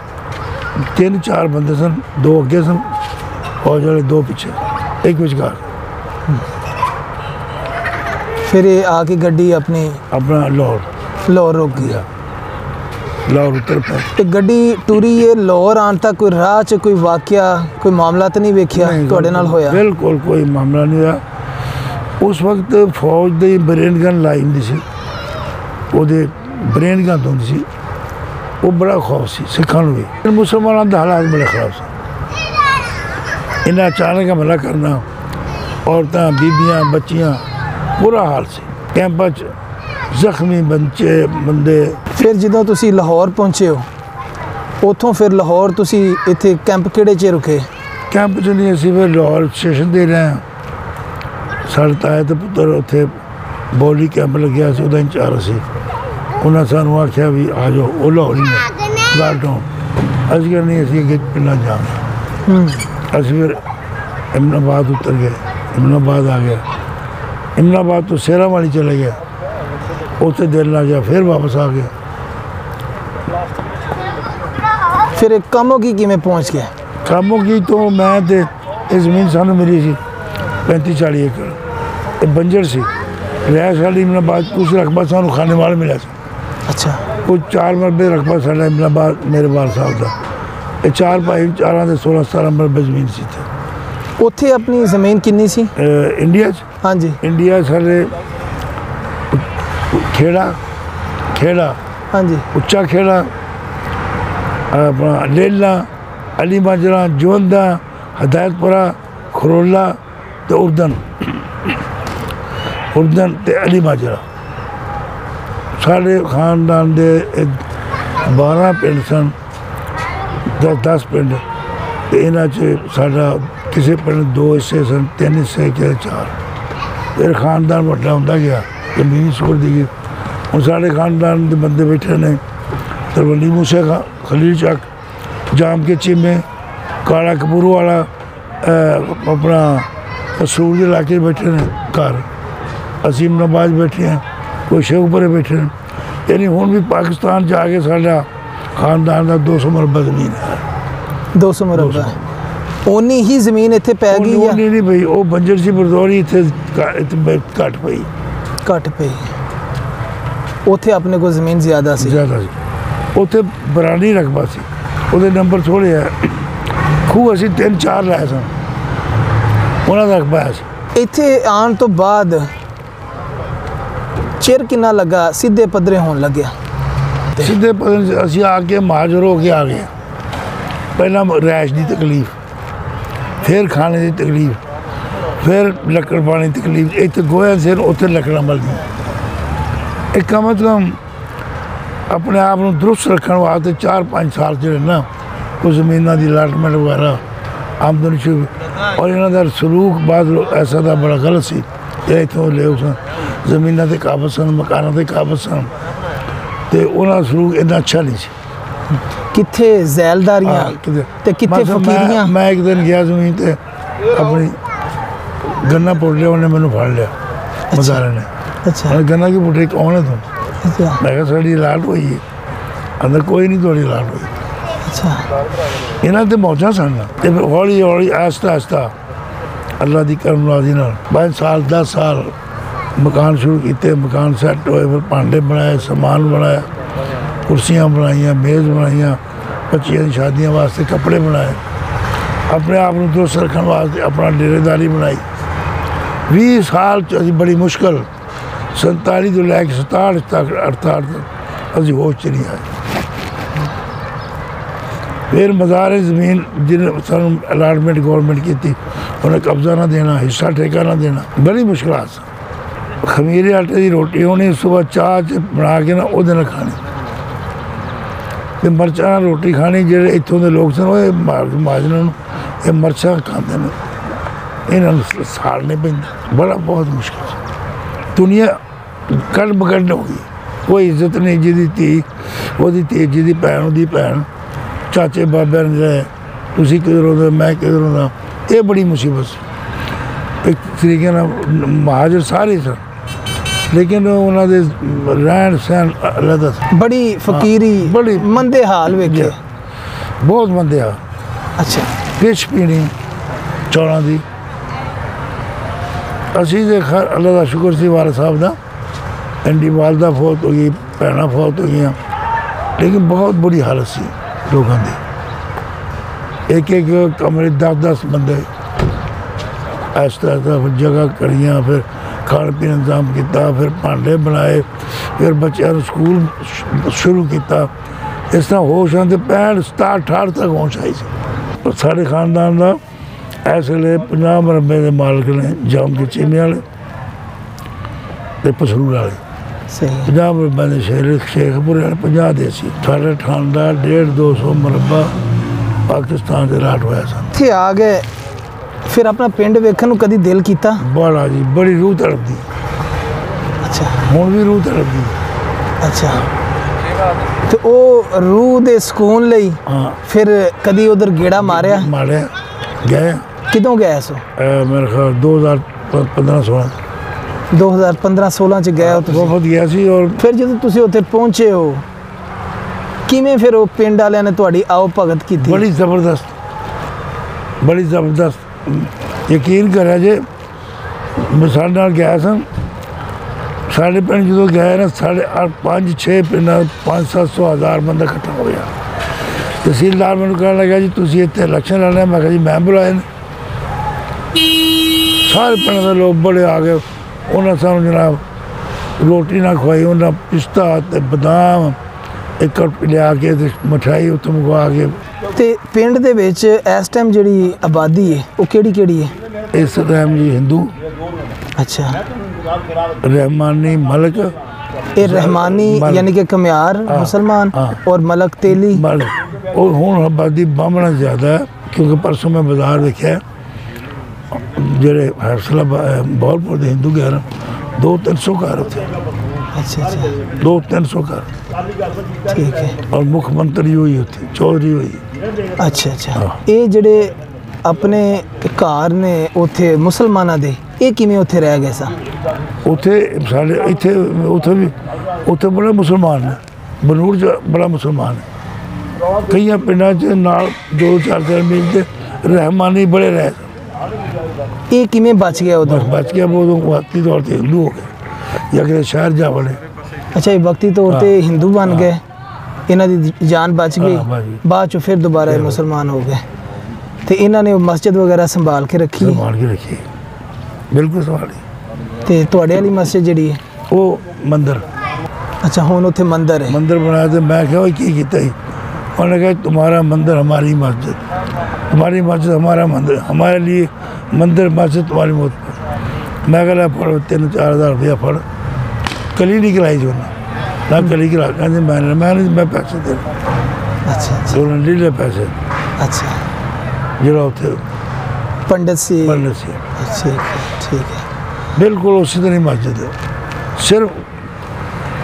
ਤਿੰਨ ਚਾਰ ਬੰਦੇ ਸਨ ਦੋ ਅੱਗੇ ਸਨ ਫੌਜ ਵਾਲੇ ਦੋ ਪਿੱਛੇ। ਇੱਕ ਵਿਚਕਾਰ। ਫਿਰ ਇਹ ਆ ਕੇ ਗੱਡੀ ਆਪਣੀ ਆਪਣਾ ਲਾਹੌਰ। ਲਾਹੌਰ ਰੁਕ ਗਈ। ਲਾਹੌਰ ਉੱਤਰ ਪੈ। ਤੇ ਗੱਡੀ ਟੂਰੀ ਇਹ ਲਾਹੌਰ ਆਉਣ ਤੱਕ ਕੋਈ ਰਾਹ 'ਚ ਕੋਈ ਵਾਕਿਆ ਕੋਈ ਮਾਮਲਾ ਤਾਂ ਨਹੀਂ ਵੇਖਿਆ ਤੁਹਾਡੇ ਨਾਲ ਹੋਇਆ? ਬਿਲਕੁਲ ਕੋਈ ਮਾਮਲਾ ਨਹੀਂ ਹੋਇਆ। ਉਸ ਵਕਤ ਫੌਜ ਦੀ ਬ੍ਰੇਨ ਗਨ ਲਾਈ ਹੁੰਦੀ ਸੀ। ਉਹਦੇ ਬ੍ਰੇਨ ਗਨ ਹੁੰਦੀ ਸੀ। ਉਹ ਬੜਾ ਖੌਫ ਸੀ ਸਿੱਖਾਂ ਨੂੰ ਵੀ। ਮੁਸਲਮਾਨਾਂ ਦਾ ਹਾਲਾਤ ਬੜੇ ਖਰਾਬ ਸੀ। ਇਹਨਾਂ ਅਚਾਨਕ ਹਮਲਾ ਕਰਨਾ ਔਰਤਾਂ ਬੀਬੀਆਂ ਬੱਚੀਆਂ ਬੁਰਾ ਹਾਲ ਸੀ। ਕੈਂਪਾਂ 'ਚ ਜ਼ਖਮੀ ਬੱਚੇ ਬੰਦੇ। ਫਿਰ ਜਦੋਂ ਤੁਸੀਂ ਲਾਹੌਰ ਪਹੁੰਚੇ ਹੋ ਉੱਥੋਂ ਫਿਰ ਲਾਹੌਰ ਤੁਸੀਂ ਇੱਥੇ ਕੈਂਪ ਕਿਹੜੇ 'ਚ ਰੁਕੇ? ਕੈਂਪ 'ਚ ਨਹੀਂ ਅਸੀਂ ਫਿਰ ਲਾਹੌਰ ਸਟੇਸ਼ਨ ਦੇ ਰਹੇ ਹਾਂ। ਸਾਡੇ ਤਾਏ ਤੇ ਪੁੱਤਰ ਉੱਥੇ ਬੋਲੀ ਕੈਂਪ ਲੱਗਿਆ ਸੀ ਉਹਦਾ ਇੰਚਾਰਜ ਸੀ। ਉਹਨਾਂ ਸਾਨੂੰ ਆਖਿਆ ਵੀ ਆ ਜਾਓ ਉਹ ਲਾਹੌਰੀ ਨੇ ਗੱਲ ਤੋਂ। ਅਸੀਂ ਕਿਹਾ ਨਹੀਂ ਅਸੀਂ ਅੱਗੇ ਪਿੰਡਾਂ ਜਾਣਾ। ਹੂੰ। ਅਸੀਂ ਫਿਰ ਇਮਨਾਬਾਦ ਉਤਰ ਗਏ। ਇਮਨਾਬਾਦ ਆ ਗਿਆ। ਇਮਨਾਬਾਦ ਤੋਂ ਸੇਰਾ ਵਾਲੀ ਚਲੇ ਗਿਆ ਉੱਥੇ ਦਿਲ ਲੱਗ ਗਿਆ ਫਿਰ ਵਾਪਸ ਆ ਗਿਆ। ਫਿਰ ਇਹ ਕੰਮੋ ਕੀ ਕਿਵੇਂ ਪਹੁੰਚ ਗਏ ਕਾਮੋ ਕੀ ਤੋਂ ਮੈਂ ਤੇ ਇਹ ਜ਼ਮੀਨ ਸਾਨੂੰ ਮਿਲੀ ਸੀ 35 40 ਏਕੜ। ਇਹ ਬੰਜਰ ਸੀ। ਰਿਆਸ ਵਾਲੀ ਇਮਨਾਬਾਦ ਕੁਛ ਰਕਬਾ ਸਾਨੂੰ ਖਾਣੇ ਵਾਲ ਮਿਲਿਆ ਸੀ। ਅੱਛਾ। ਉਹ ਚਾਰ ਮਰਬੇ ਰਕਬਾ ਸਾਡਾ ਇਮਨਾਬਾਦ ਮੇਰੇ ਵਾਲ ਸਾਹਿਬ ਦਾ। ਇਹ ਚਾਰ ਭਾਈ ਚਾਰਾਂ ਦੇ 16 17 ਮਰਬੇ ਜ਼ਮੀਨ ਸੀ ਤੇ ਉੱਥੇ ਆਪਣੀ ਜ਼ਮੀਨ ਕਿੰਨੀ ਸੀ? ਇੰਡੀਆ 'ਚ? ਹਾਂਜੀ। ਇੰਡੀਆ ਸਾਡੇ ਖੇੜਾ ਖੇੜਾ ਹਾਂਜੀ ਉੱਚਾ ਖੇੜਾ ਆਪਣਾ ਲੇਲਾ ਅਲੀ ਮਾਜਰਾ ਜੋਂਦਾ ਹਦਾਇਤਪੁਰਾ ਖਰੋਲਾ ਤੇ ਉਰਦਨ ਉਰਦਨ ਤੇ ਅਲੀ ਮਾਜਰਾ ਸਾਡੇ ਖਾਨਦਾਨ ਦੇ ਇਹ 12 ਪਿੰਡ ਸਨ 10 10 ਪਿੰਡ ਤੇ ਇਹਨਾਂ 'ਚ ਸਾਡਾ ਕਿਸੇ ਪਿੰਡ ਦੋ ਹਿੱਸੇ ਸਨ ਤਿੰਨ ਹਿੱਸੇ ਕਿ ਚਾਰ ਫਿਰ ਖਾਨਦਾਨ ਵੱਡਾ ਹੁੰਦਾ ਗਿਆ ਜ਼ਮੀਨ ਸੁਣਦੀ ਗਈ ਹੁਣ ਸਾਡੇ ਖਾਨਦਾਨ ਦੇ ਬੰਦੇ ਬੈਠੇ ਨੇ ਤਰਵੰਡੀ ਮੂਸੇ ਖਾ ਖਲੀਲ ਚੱਕ ਜਾਮ ਕੇ ਚੀਮੇ ਕਾਲਾ ਕਪੂਰ ਵਾਲਾ ਅਹ, ਆਪਣਾ ਕਸੂਰ ਦੇ ਇਲਾਕੇ 'ਚ ਬੈਠੇ ਨੇ ਘਰ ਅਸੀਮ ਨਵਾਜ਼ ਬੈਠੇ हैं। ਕੋਈ ਸ਼ੇਖਪੁਰੇ ਬੈਠੇ ਨੇ ਯਾਨੀ ਹੁਣ ਵੀ ਪਾਕਿਸਤਾਨ ਜਾ ਕੇ ਸਾਡਾ ਖਾਨਦਾਨ ਦਾ 200 ਮਰਬਾ ਜ਼ਮੀਨ ਹੈ 200 ਮੁਰੱਬਾ ਓਨੀ ਹੀ ਜ਼ਮੀਨ ਇੱਥੇ ਪੈ ਉਹ ਗਈ ਆ ਨਹੀਂ ਨਹੀਂ ਭਈ ਉਹ ਬੰਜਰ ਸੀ ਬਰਦੌਰੀ ਇੱਥੇ ਘ- ਇੱਥੇ ਬ- ਘੱਟ ਪਈ। ਉੱਥੇ ਆਪਣੇ ਕੋਲ ਜ਼ਮੀਨ ਜ਼ਿਆਦਾ ਸੀ। ਜ਼ਿਆਦਾ ਸੀ। ਉੱਥੇ ਬਰਾਨੀ ਰਕਬਾ ਸੀ। ਉਹਦੇ ਨੰਬਰ ਥੋੜੇ ਆ। ਖੂਹ ਅਸੀਂ ਤਿੰਨ ਚਾਰ ਲਾਏ ਸਨ ਉਹਨਾਂ ਦਾ ਰਕਬਾ ਸੀ। ਇੱਥੇ ਆਉਣ ਤੋਂ ਬਾਅਦ ਚਿਰ ਕਿੰਨਾ ਲੱਗਾ ਸਿੱਧੇ ਪੱਧਰੇ ਹੋਣ ਲੱਗਿਆ? ਸਿੱਧੇ ਪਤਨ ਅਸੀਂ ਆ ਕੇ ਮਾਜਰ ਹੋ ਕੇ ਆ ਗਏ। ਪਹਿਲਾਂ ਰੈਸ਼ ਦੀ ਤਕਲੀਫ ਫਿਰ ਖਾਣੇ ਦੀ ਤਕਲੀਫ। ਫਿਰ ਲੱਕੜ ਪਾਣੀ ਦੀ ਤਕਲੀਫ ਇੱਥੇ ਗੋਇਆ ਸਿਰ ਉੱਥੇ ਲੱਕੜਾਂ ਮਲਦੀ ਇਹ ਕਮ ਕਮ ਆਪਣੇ ਆਪ ਨੂੰ ਦਰੁਸਤ ਰੱਖਣ ਵਾਸਤੇ 4-5 ਸਾਲ ਜਿਹੜੇ ਨਾ ਉਹ ਜ਼ਮੀਨਾਂ ਦੀ ਅਲਾਟਮੈਂਟ ਵਗੈਰਾ ਆਮਦਨ ਸ਼ੁਰੂ। ਔਰ ਇਹਨਾਂ ਦਾ ਸਲੂਕ ਬਾਦ ਐਸਾ ਦਾ ਬੜਾ ਗਲਤ ਸੀ ਇਹ ਇੱਥੋਂ ਲਿਓ ਸਨ ਜ਼ਮੀਨਾਂ ਤੇ ਕਾਬਲ ਸਨ ਮਕਾਨਾਂ ਤੇ ਕਾਬਲ ਸਨ। ਤੇ ਉਹਨਾਂ ਦਾ ਸਲੂਕ ਇੰਨਾ ਅੱਛਾ ਨਹੀਂ ਸੀ। ਕਿੱਥੇ ਜ਼ੈਲਦਾਰੀਆਂ ਤੇ ਕਿੱਥੇ ਫਕੀਰੀਆਂ? ਮੈਂ ਇੱਕ ਦਿਨ ਗਿਆ ਜ਼ਮੀਨ ਤੇ ਆਪਣੀ ਗੰਨਾ ਪੁੱਟ ਲਿਆ ਉਹਨੇ ਮੈਨੂੰ ਫੜ ਲਿਆ ਮਜ਼ਾਰੇ ਨੇ ਅੱਛਾ ਮੈਂ ਗੰਨਾ ਕੀ ਪੁੱਟੇ ਕੌਣ ਹੈ ਤੂੰ ਅੱਛਾ ਮੈਂ ਕਿਹਾ ਸਾਡੀ ਲਾਟ ਹੋਈ ਹੈ ਅੰਦਰ ਕੋਈ ਨਹੀਂ ਤੁਹਾਡੀ ਲਾਟ ਹੋਈ ਅੱਛਾ ਇਹਨਾਂ ਤੇ ਮੌਜਾਂ ਸਨ ਤੇ ਫਿਰ ਹੌਲੀ ਹੌਲੀ ਆਸਤਾ ਆਸਤਾ ਅੱਲਾ ਦੀ ਕਰਮ ਨਾਜ਼ੀ ਨਾਲ ਬਾਅਦ ਸਾਲ 10 ਸਾਲ ਮਕਾਨ ਸ਼ੁਰੂ ਕੀਤੇ ਮਕਾਨ ਸੈੱਟ ਹੋਏ ਫਿਰ ਭਾਂਡੇ ਬਣਾਏ ਸਮਾਨ ਬਣਾਇਆ ਕੁਰਸੀਆਂ ਬਣਾਈਆਂ ਮੇਜ਼ ਬਣਾਈਆਂ ਬੱਚੀਆਂ ਦੀ ਸ਼ਾਦੀਆਂ ਵਾਸਤੇ ਕੱਪੜੇ ਬਣਾਏ ਆਪਣੇ ਆਪ ਨੂੰ ਦੁਰਸਤ ਰੱਖਣ ਵਾਸਤੇ ਆਪਣਾ ਡੇਰੇਦਾਰੀ ਬਣਾਈ 20 ਸਾਲ ਚ ਅਸੀਂ ਬੜੀ ਮੁਸ਼ਕਲ 47 ਤੋਂ ਲੈ ਕੇ 67 ਤੱਕ 68 ਤੱਕ ਅਸੀਂ ਹੋਸ਼ ਚ ਨਹੀਂ ਆਏ ਫਿਰ ਮਜ਼ਾਰ ਜ਼ਮੀਨ ਜਿਹਨੇ ਸਾਨੂੰ ਅਲਾਟਮੈਂਟ ਗਵਰਨਮੈਂਟ ਕੀਤੀ ਉਹਨੇ ਕਬਜ਼ਾ ਨਾ ਦੇਣਾ ਹਿੱਸਾ ਠੇਕਾ ਨਾ ਦੇਣਾ ਬੜੀ ਮੁਸ਼ਕਲਾਂ ਸਨ ਖਮੀਰੇ ਆਟੇ ਦੀ ਰੋਟੀ ਹੋਣੀ ਸਵੇਰ ਚਾਹ ਚ ਬਣਾ ਕੇ ਨਾ ਉਹਦੇ ਨਾਲ ਖਾਣੀ ਤੇ ਮਰਚਾਂ ਨਾਲ ਰੋਟੀ ਖਾਣੀ ਜਿਹੜੇ ਇੱਥੋਂ ਦੇ ਲੋਕ ਸਨ ਉਹ ਇਹ ਮਾਰ- ਮਾਜਨਾਂ ਨੂੰ ਇਹ ਮਰਚਾਂ ਖਾਂਦੇ ਨੇ ਇਹਨਾਂ ਨੂੰ ਸਾੜਨੇ ਪੈਂਦੇ। ਬੜਾ ਬਹੁਤ ਮੁਸ਼ਕਲ। ਦੁਨੀਆ ਕੱਢ ਬਗੜ ਹੋ ਗਈ। ਕੋਈ ਇੱਜ਼ਤ ਨਹੀਂ ਜਿਹਦੀ ਧੀ ਉਹਦੀ ਧੀ ਜਿਹਦੀ ਭੈਣ ਉਹਦੀ ਭੈਣ। ਚਾਚੇ ਬਾਬਿਆਂ ਨੇ ਜਿਹੜੇ ਤੁਸੀਂ ਕਿਧਰੋਂ ਦੇ ਮੈਂ ਕਿਧਰੋਂ ਦਾ। ਇਹ ਬੜੀ ਮੁਸੀਬਤ ਸੀ। ਇੱਕ ਤਰੀਕੇ ਨਾਲ ਮਹਾਜਰ ਸਾਰੇ ਸਨ। ਲੇਕਿਨ ਉਹਨਾਂ ਦੇ ਰਹਿਣ ਸਹਿਣ ਅਲੱਗ ਬੜੀ ਫਕੀਰੀ ਬੜੀ- ਮੰਦੇ ਹਾਲ ਵੇਖੇ। ਬਹੁਤ ਮੰਦੇ ਆ ਅੱਛਾ। ਪਿਛ ਪੀਣੀ ਚੌਲਾਂ ਦੀ। ਅਸੀਂ ਦੇ ਖੈਰ ਅੱਲਾ ਦਾ ਸ਼ੁਕਰ ਸੀ ਵਾਲਾ ਸਾਹਿਬ ਦਾ। ਐਂਡੀ ਵਾਲਦਾ ਫੌਤ ਹੋ ਗਈ, ਭੈਣਾਂ ਫੌਤ ਹੋ ਗਈਆਂ। ਲੇਕਿਨ ਬਹੁਤ ਬੁਰੀ ਹਾਲਤ ਸੀ ਲੋਕਾਂ ਦੀ। ਇੱਕ ਇੱਕ ਕਮਰੇ 10 10 ਬੰਦੇ ਇਸ ਤਰ੍ਹਾਂ ਦਾ ਫਿਰ ਜਗ੍ਹਾ ਕਰੀਆਂ, ਫਿਰ ਖਾਣ ਪੀਣ ਦਾ ਇੰਤਜ਼ਾਮ ਕੀਤਾ, ਫਿਰ ਭਾਂਡੇ ਬਣਾਏ, ਫਿਰ ਬੱਚਿਆਂ ਨੂੰ ਸਕੂਲ ਸ਼- ਸ਼ੁਰੂ ਕੀਤਾ। ਇਸ ਤਰ੍ਹਾਂ ਹੋਸ਼ ਆਉਂਦੇ 65 67 68 ਤੱਕ ਹੋਸ਼ ਆਈ ਇਸ ਵੇਲੇ 50 ਮਰਬੇ ਦੇ ਮਾਲਕ ਨੇ ਜਾਮ ਕੇ ਚੀਮੇ ਵਾਲੇ ਤੇ ਪਸਰੂਰ ਵਾਲੇ। ਸਹੀ। 50 ਮਰਬੇ ਦੇ ਸ਼ਹਿਰ ਸ਼ੇਖਪੁਰ ਵਾਲੇ 50 ਦੇ ਸੀ ਸਾਡੇ ਖਾਨਦਾਨ 1.5 200 ਮਰਬਾ ਪਾਕਿਸਤਾਨ ਦੇ ਰਾਟ ਹੋਇਆ ਸਨ ਇੱਥੇ ਆ ਗਏ। ਫਿਰ ਆਪਣਾ ਪਿੰਡ ਵੇਖਣ ਨੂੰ ਕਦੀ ਦਿਲ ਕੀਤਾ? ਬੜਾ ਜੀ ਬੜੀ ਰੂਹ ਤੜਪਦੀ। ਅੱਛਾ। ਹੁਣ ਵੀ ਰੂਹ ਤੜਪਦੀ। ਅੱਛਾ। ਤੇ ਉਹ ਰੂਹ ਦੇ ਸਕੂਨ ਲਈ ਹਾਂ। ਫਿਰ ਕਦੀ ਉਧਰ ਗੇੜਾ ਮਾਰਿਆ? ਮਾੜੇ ਗਏ। ਕਿਦੋਂ ਗਿਆ ਸੋ? ਅਹ ਮੇਰੇ ਖਿਆਲ 2015 16 2015 16 ਚ। ਗਏ ਹੋ ਤੁਸੀਂ? ਵਫਦ ਗਿਆ ਸੀ ਔਰ ਫਿਰ ਜਦੋਂ ਤੁਸੀਂ ਉੱਥੇ ਪਹੁੰਚੇ ਹੋ ਕਿਵੇਂ ਫਿਰ ਉਹ ਪਿੰਡ ਵਾਲਿਆਂ ਨੇ ਤੁਹਾਡੀ ਆਓ ਭਗਤ ਕੀਤੀ? ਬੜੀ ਜ਼ਬਰਦਸਤ ਬੜੀ ਜ਼ਬਰਦਸਤ। ਯਕੀਨ ਕਰਿਆ ਜੇ ਮੈਂ ਸਾਡੇ ਨਾਲ ਗਿਆ ਸਾਂ। ਸਾਡੇ ਪਿੰਡ ਜਦੋਂ ਗਏ ਨਾ ਸਾਡੇ 5 6 ਪਿੰਡਾਂ 5 700 ਹਜ਼ਾਰ ਬੰਦਾ ਇਕੱਠਾ ਹੋ ਗਿਆ। ਤਹਿਸੀਲਦਾਰ ਮੈਨੂੰ ਕਹਿਣ ਲੱਗਾ ਜੀ ਤੁਸੀਂ ਇੱਥੇ ਇਲੈਕਸ਼ਨ ਲੜਨਾ ਮੈਂ ਕਿਹਾ ਜੀ ਮੈਂ ਬੁਲਾਏ ਨੇ। ਸਾਰੇ ਪਿੰਡ ਦੇ ਲੋਕ ਬੜੇ ਆ ਗਏ। ਉਹਨਾਂ ਸਾਨੂੰ ਜਨਾਬ ਰੋਟੀ ਨਾ ਖਵਾਈ ਉਹਨਾਂ ਪਿਸਤਾ ਤੇ ਬਦਾਮ ਇੱਕ ਲਿਆ ਕੇ ਤੇ ਮਠਾਈ ਉੱਥੋਂ ਮੰਗਵਾ ਕੇ। ਤੇ ਪਿੰਡ ਦੇ ਵਿੱਚ ਇਸ ਟਾਈਮ ਜਿਹੜੀ ਆਬਾਦੀ ਹੈ ਉਹ ਕਿਹੜੀ ਕਿਹੜੀ ਹੈ? ਇਸ ਟਾਈਮ ਜੀ ਹਿੰਦੂ ਅੱਛਾ। ਰਹਿਮਾਨੀ ਮਲਕ ਇਹ ਰਹਿਮਾਨੀ ਯਾਨੀ ਕਿ ਕਮਿਆਰ ਮੁਸਲਮਾਨ। ਔਰ ਮਲਕ ਤੇਲੀ। ਉਹ ਹੁਣ ਆਬਾਦੀ ਬਾਹਮਣਾ ਜ਼ਿਆਦਾ ਹੈ ਕਿਉਂਕਿ ਪਰਸੋਂ ਮੈਂ ਬਾਜ਼ਾਰ ਵੇਖਿਆ। ਜਿਹੜੇ ਹਰਸਲਾ ਬੋਲਪੁਰ ਦੇ ਹਿੰਦੂ ਘਰ ਦੋ ਤਿੰਨ ਸੌ ਘਰ ਉੱਥੇ। ਅੱਛਾ ਅੱਛਾ। ਦੋ ਤਿੰਨ ਸੌ ਘਰ। ਠੀਕ ਹੈ। ਔਰ ਮੁੱਖ ਮੰਤਰੀ ਹੋਈ ਉੱਥੇ ਚੌਧਰੀ ਹੋਈ। ਅੱਛਾ ਅੱਛਾ। ਇਹ ਜਿਹੜੇ ਆਪਣੇ ਘਰ ਨੇ ਉੱਥੇ ਮੁਸਲਮਾਨਾਂ ਦੇ ਇਹ ਕਿਵੇਂ ਉੱਥੇ ਰਹਿ ਗਏ ਸਨ ਉੱਥੇ ਸਾਡੇ ਇੱਥੇ ਉੱਥੇ ਵੀ ਉੱਥੇ ਬੜਾ ਮੁਸਲਮਾਨ ਨੇ ਬਨੂੜ ਚ ਬੜਾ ਮੁਸਲਮਾਨ ਹੈ। ਕਈਆਂ ਪਿੰਡਾਂ 'ਚ ਨਾਲ ਦੋ ਚਾਰ ਚਾਰ ਮੀਲ ਤੇ ਰਹਿਮਾਨੀ ਬੜੇ ਰਹਿ एक ही में बच गया उधर बच गया वो तो भक्ति तो औरतें हिंदू हो गए या कि शहर जा बने अच्छा ये भक्ति तो औरतें हिंदू बन गए इन्हों की जान बच गई बाद चो फिर दोबारा मुसलमान हो गए तो इन्होंने मस्जिद वगैरह संभाल के रखी संभाल के रखी बिल्कुल संभाली तो थोड़े वाली मस्जिद जी वो मंदिर अच्छा हूँ उत्तर मंदिर है मंदिर बनाया तो मैं क्या की किया उन्होंने कहा तुम्हारा मंदिर हमारी मस्जिद तुम्हारी मस्जिद हमारा मंदिर हमारे लिए ਮੰਦਿਰ ਮਸਜਿਦ ਤੁਹਾਡੀ ਮੌਤ ਮੈਂ ਕਹਿੰਦਾ ਫੜ ਤਿੰਨ 4000 ਰੁਪਇਆ ਫੜ। ਕਲੀ ਨਹੀਂ ਕਰਾਈ ਜੋ ਨਾ ਤਾਂ ਕਲੀ ਕਰਾ ਕਹਿੰਦੇ ਮੈਂ ਮੈਂ ਮੈਂ ਪੈਸੇ ਦੇ ਅੱਛਾ ਅੱਛਾ। ਉਹਨਾਂ ਲੀਲੇ ਪੈਸੇ। ਅੱਛਾ। ਜਿਹੜਾ ਉੱਥੇ ਪੰਡਤ ਸੀ। ਪੰਡਤ ਸੀ। ਠੀਕ ਠੀਕ ਹੈ। ਬਿਲਕੁਲ ਉਸ ਤਰ੍ਹਾਂ ਹੀ ਮਸਜਿਦ ਹੈ। ਸਿਰਫ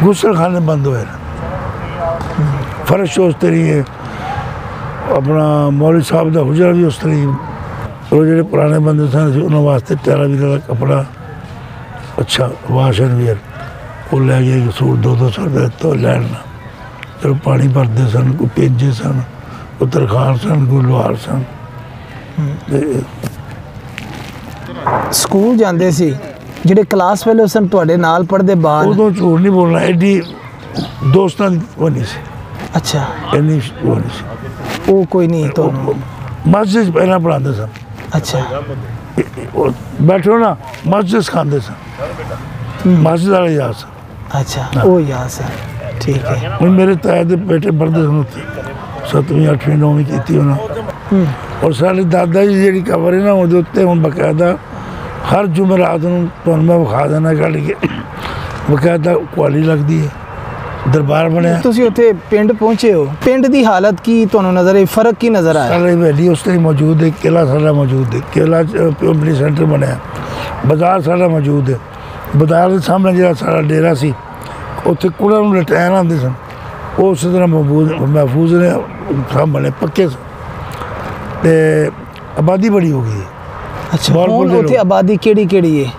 ਗੁਸਲਖਾਨੇ ਬੰਦ ਹੋਏ ਨੇ। ਫਰਸ਼ ਉਸ ਤਰੀ ਆਪਣਾ ਮੌਲੀ ਸਾਹਿਬ ਦਾ ਹੁਜਰਾ ਵੀ ਉਸ ਤਰੀ ਉਹ ਜਿਹੜੇ ਪੁਰਾਣੇ ਬੰਦੇ ਸਨ ਸੀ ਉਹਨਾਂ ਵਾਸਤੇ ਟੈਰਾ ਵੀਰ ਦਾ ਕਪੜਾ ਅੱਛਾ ਵਾਸ਼ਨ ਵੀਰ ਉਹ ਲੈ ਗਏ ਕਿ ਸੂਟ ਦੋ ਦੋ ਸੌ ਰੁਪਏ ਤੋਂ ਲੈਣ ਚਲੋ ਪਾਣੀ ਭਰਦੇ ਸਨ ਕੋਈ ਪੇਜੇ ਸਨ ਕੋਈ ਤਰਖਾਣ ਸਨ ਕੋਈ ਲੋਹਾਰ ਸਨ। ਤੇ ਸਕੂਲ ਜਾਂਦੇ ਸੀ ਜਿਹੜੇ ਕਲਾਸ ਫੈਲੋ ਸਨ ਤੁਹਾਡੇ ਨਾਲ ਪੜ੍ਹਦੇ ਬਾਹਰ? ਉਦੋਂ ਝੂਠ ਨਹੀਂ ਬੋਲਣਾ ਐਡੀ ਦੋਸਤਾਂ ਦੀ ਨਹੀਂ ਸੀ। ਅੱਛਾ। ਇੰਨੀ ਉਹ ਨਹੀਂ ਸੀ। ਉਹ ਕੋਈ ਨਹੀਂ ਤੁਹਾਨੂੰ। ਮਸਜਿਦ ਪਹਿਲਾਂ ਪੜਾਉਂਦੇ ਸਨ। ਅੱਛਾ। ਉਹ ਬੈਠੋ ਨਾ ਮਸਜਿਦ ਖਾਂਦੇ ਸਨ। ਮਸਜਿਦ ਵਾਲੇ ਯਾਦ ਸਨ। ਅੱਛਾ ਉਹ ਯਾਦ ਸਰ ਠੀਕ ਹੈ। ਹੁਣ ਮੇਰੇ ਤਾਏ ਦੇ ਬੇਟੇ ਪੜ੍ਹਦੇ ਸਨ ਉੱਥੇ। ਸੱਤਵੀਂ ਅੱਠਵੀਂ ਨੌਵੀਂ ਕੀਤੀ ਉਹਨਾਂ ਔਰ ਸਾਡੇ ਦਾਦਾ ਜੀ ਜਿਹੜੀ ਕਬਰ ਹੈ ਨਾ ਉਹਦੇ ਉੱਤੇ ਹੁਣ ਬਕਾਇਦਾ ਹਰ ਜੁਮਰਾਤ ਨੂੰ ਤੁਹਾਨੂੰ ਮੈਂ ਵਿਖਾ ਦੇਣਾ ਕੱਢ ਕੇ। ਬਕਾਇਦਾ ਕੁਆਲੀ ਲੱਗਦੀ ਹੈ। ਦਰਬਾਰ ਬਣਿਆ। ਤੁਸੀਂ ਉੱਥੇ ਪਿੰਡ ਪਹੁੰਚੇ ਹੋ। ਪਿੰਡ ਦੀ ਹਾਲਤ ਕੀ ਤੁਹਾਨੂੰ ਨਜ਼ਰ ਆਈ ਫ਼ਰਕ ਕੀ ਨਜ਼ਰ ਆਇਆ? ਸਾਡਾ ਵੈਲੀ ਉਸ ਤੇ ਮੌਜੂਦ ਹੈ ਕਿਲਾ ਸਾਡਾ ਮੌਜੂਦ ਹੈ। ਕਿਲਾ ਪਿੰਪਲੀ ਸੈਂਟਰ ਬਣਿਆ। ਬਾਜ਼ਾਰ ਸਾਡਾ ਮੌਜੂਦ ਹੈ। ਬਾਜ਼ਾਰ ਦੇ ਸਾਹਮਣੇ ਜਿਹੜਾ ਸਾਡਾ ਡੇਰਾ ਸੀ ਉੱਥੇ ਕੁੜਾ ਨੂੰ ਲਟੈਨ ਆਉਂਦੇ ਸਨ। ਉਹ ਉਸੇ ਤਰ੍ਹਾਂ ਮਹਫੂਜ਼ ਮਹਿਫੂਜ਼ ਨੇ ਸਾਹਮਣੇ ਪੱਕੇ ਸਨ। ਤੇ ਆਬਾਦੀ ਬੜੀ ਹੋ ਗਈ। ਅੱਛਾ ਹੁਣ ਉੱਥੇ। ਆਬਾਦੀ ਕਿਹੜੀ ਕਿਹੜੀ ਹੈ?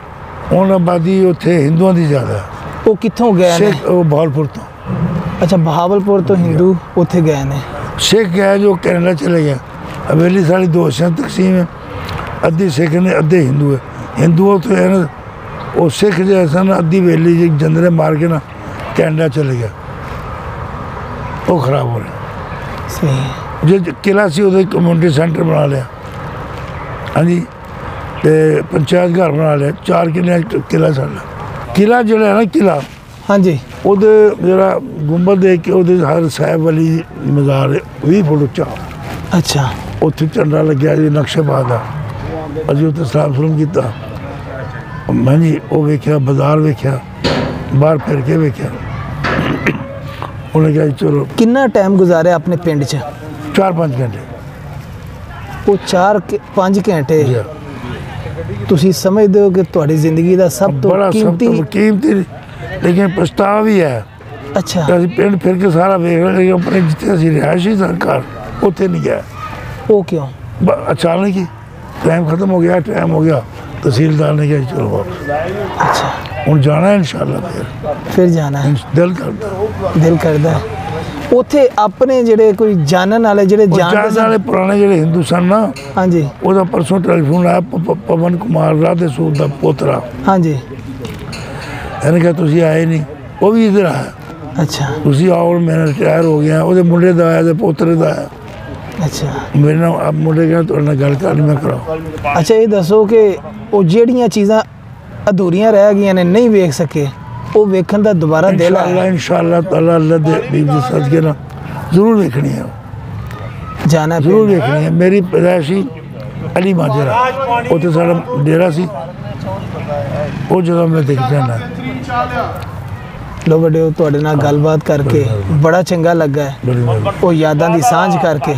ਹੁਣ ਆਬਾਦੀ ਉੱਥੇ ਹਿੰਦੂਆਂ ਦੀ ਜ਼ਿਆਦਾ ਉਹ ਕਿੱਥੋਂ ਗਏ ਨੇ? ਉਹ ਬਹਾਲਪੁਰ ਤੋਂ। ਅੱਛਾ ਬਹਾਵਲਪੁਰ ਤੋਂ ਹਿੰਦੂ ਉੱਥੇ ਗਏ ਨੇ। ਸਿੱਖ ਗਿਆ ਜੋ ਕੈਨੇਡਾ ਚਲੇ ਗਿਆ ਹਵੇਲੀ ਸਾਡੀ ਦੋ 'ਚ ਤਕਸੀਮ ਹੈ। ਅੱਧੀ ਸਿੱਖ ਨੇ ਅੱਧੇ ਹਿੰਦੂ ਹੈ। ਹਿੰਦੂ ਉੱਥੇ ਹੈ ਨਾ ਉਹ ਸਿੱਖ ਜਿਹੜੇ ਸਨ ਅੱਧੀ ਵੇਲੀ ਜੀ ਜੰਦਰੇ ਮਾਰ ਕੇ ਨਾ ਕੈਨੇਡਾ ਚਲੇ ਗਿਆ ਉਹ ਖਰਾਬ ਹੋ ਰਿਹਾ। ਸਹੀ। ਜੇ ਕਿਲਾ ਸੀ ਉਹਦੇ ਕਮਿਊਨਿਟੀ ਸੈਂਟਰ ਬਣਾ ਲਿਆ। ਹਾਂਜੀ। ਤੇ ਪੰਚਾਇਤ ਘਰ ਬਣਾ ਲਿਆ। ਚਾਰ ਕਿਲੇ ਕਿਲਾ ਸਾਡਾ। ਕਿਲਾ ਜਿਹੜਾ ਹੈ ਨਾ ਕਿਲਾ ਹਾਂਜੀ। ਉਹਦੇ ਜਿਹੜਾ ਗੁੰਬਦ ਦੇ ਕੇ ਉਹਦੇ ਹਰ ਸਾਹਿਬ ਵਾਲੀ ਮਜ਼ਾਰ ਹੈ, 20 ਫੁੱਟ ਉੱਚਾ। ਅੱਛਾ। ਉੱਥੇ ਝੰਡਾ ਲੱਗਿਆ ਜੀ ਨਕਸ਼ੇਬਾਦ ਦਾ। ਅਸੀਂ ਉੱਥੇ ਸਲਾਮ ਸਲੂਮ ਕੀਤਾ। ਮੈਂ ਜੀ ਉਹ ਵੇਖਿਆ ਬਾਜ਼ਾਰ ਵੇਖਿਆ ਬਾਹਰ ਫਿਰ ਕੇ ਵੇਖਿਆ। ਉਹਨੇ ਕਿਹਾ ਚਲੋ। ਕਿੰਨਾ ਟਾਈਮ ਗੁਜ਼ਾਰਿਆ ਆਪਣੇ ਪਿੰਡ 'ਚ? 4-5 ਘੰਟੇ। ਉਹ 4 5 ਘੰਟੇ। ਤੁਸੀਂ ਸਮਝਦੇ ਹੋ ਕਿ ਤੁਹਾਡੀ ਜ਼ਿੰਦਗੀ ਦਾ ਸਭ ਤੋਂ ਕੀਮਤੀ ਤੋਂ ਕੀਮਤੀ ਲੇਕਿਨ ਪਛਤਾਵਾ ਵੀ ਹੈ। ਅੱਛਾ। ਅਸੀਂ ਪਿੰਡ ਫਿਰ ਕੇ ਸਾਰਾ ਵੇਖ ਲਿਆ ਆਪਣੇ ਜਿੱਥੇ ਅਸੀਂ ਰਿਹਾਇਸ਼ੀ ਸਰਕਾਰ ਉੱਥੇ ਨਹੀਂ ਗਿਆ। ਉਹ ਕਿਉਂ? ਅਚਾਨਕ ਹੀ ਟਾਈਮ ਖਤਮ ਹੋ ਗਿਆ ਟਾਈਮ ਹੋ ਗਿਆ। ਤਹਿਸੀਲਦਾਰ ਨੇ ਕਿਹਾ ਚਲੋ ਵਾਪਸ। ਅੱਛਾ। ਹੁਣ ਜਾਣਾ ਹੈ ਇਨਸ਼ਾਅੱਲਾ ਫਿਰ। ਫਿਰ ਜਾਣਾ। ਹੈ ਦਿਲ ਕਰਦਾ। ਦਿਲ ਕਰਦਾ। ਉੱਥੇ ਆਪਣੇ ਜਿਹੜੇ ਕੋਈ ਜਾਣਨ ਵਾਲੇ ਜਿਹੜੇ ਉਹ ਜਾਣਦੇ ਜਾਣ ਸਨ ਵਾਲੇ ਪੁਰਾਣੇ ਜਿਹੜੇ ਹਿੰਦੂ ਸਨ ਨਾ ਹਾਂਜੀ। ਉਹਦਾ ਪਰਸੋਂ ਟੈਲੀਫੋਨ ਆਇਆ ਪਵਨ ਕੁਮਾਰ ਰਾਧੇ ਸੂਦ ਦਾ ਪੋਤਰਾ। ਹਾਂਜੀ। ਇਹਨੇ ਕਿਹਾ ਤੁਸੀਂ ਆਏ ਨਹੀਂ ਉਹ ਵੀ ਇਧਰ ਆਇਆ ਅੱਛਾ। ਤੁਸੀਂ ਆਓ ਹੁਣ ਮੈਂ ਰਿਟਾਇਰ ਹੋ ਗਿਆ ਉਹਦੇ ਮੁੰਡੇ ਦਾ ਆਇਆ ਤੇ ਪੋਤਰੇ ਦਾ ਆਇਆ। ਅੱਛਾ। ਮੇਰੇ ਨਾਲ ਆਪ ਮੁੰਡੇ ਕਹਿੰਦਾ ਤੁਹਾਡੇ ਨਾਲ ਗੱਲ ਕਰਨੀ ਮੈਂ ਕਰਾਓ ਅੱਛਾ ਇਹ ਦੱਸੋ ਕਿ ਉਹ ਜਿਹੜੀਆਂ ਚੀਜ਼ਾਂ ਅਧੂਰੀਆਂ ਰਹਿ ਗਈਆਂ ਨੇ ਨਹੀਂ ਵੇਖ ਸਕੇ ਉਹ ਵੇਖਣ ਦਾ ਦੁਬਾਰਾ ਦਿਲ ਆਇਆ। ਇਨਸ਼ਾਅੱਲਾ ਤਾਲਾ ਅੱਲਾ ਦੇ ਬੀਬ ਦੇ ਸਦਕੇ ਨਾਲ ਜ਼ਰੂਰ ਵੇਖਣੀ ਹੈ ਜਾਣਾ ਜ਼ਰੂਰ। ਵੇਖਣੀ ਹੈ ਮੇਰੀ ਪੈਦਾਇਸ਼ੀ ਅਲੀ ਮਾਜਰਾ। ਉੱਥੇ ਸਾਡਾ ਡੇਰਾ ਸੀ। ਉਹ ਜਗ੍ਹਾ ਮੈਂ ਦੇਖ ਜਾਣਾ ਲੋ ਵੱਡਿਓ ਤੁਹਾਡੇ ਨਾਲ ਗੱਲਬਾਤ ਕਰਕੇ ਬੜਾ ਚੰਗਾ ਲੱਗਾ ਉਹ ਯਾਦਾਂ ਦੀ ਸਾਂਝ ਕਰਕੇ।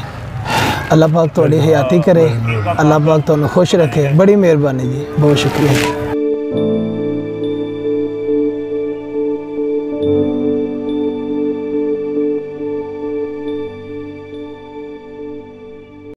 ਅੱਲਾਹ ਪਾਕ ਤੁਹਾਡੀ ਹਯਾਤੀ ਕਰੇ। ਅੱਲਾਹ ਪਾਕ ਤੁਹਾਨੂੰ ਖੁਸ਼ ਰੱਖੇ। ਬੜੀ ਮਿਹਰਬਾਨੀ ਜੀ। ਬਹੁਤ ਸ਼ੁਕਰੀਆ।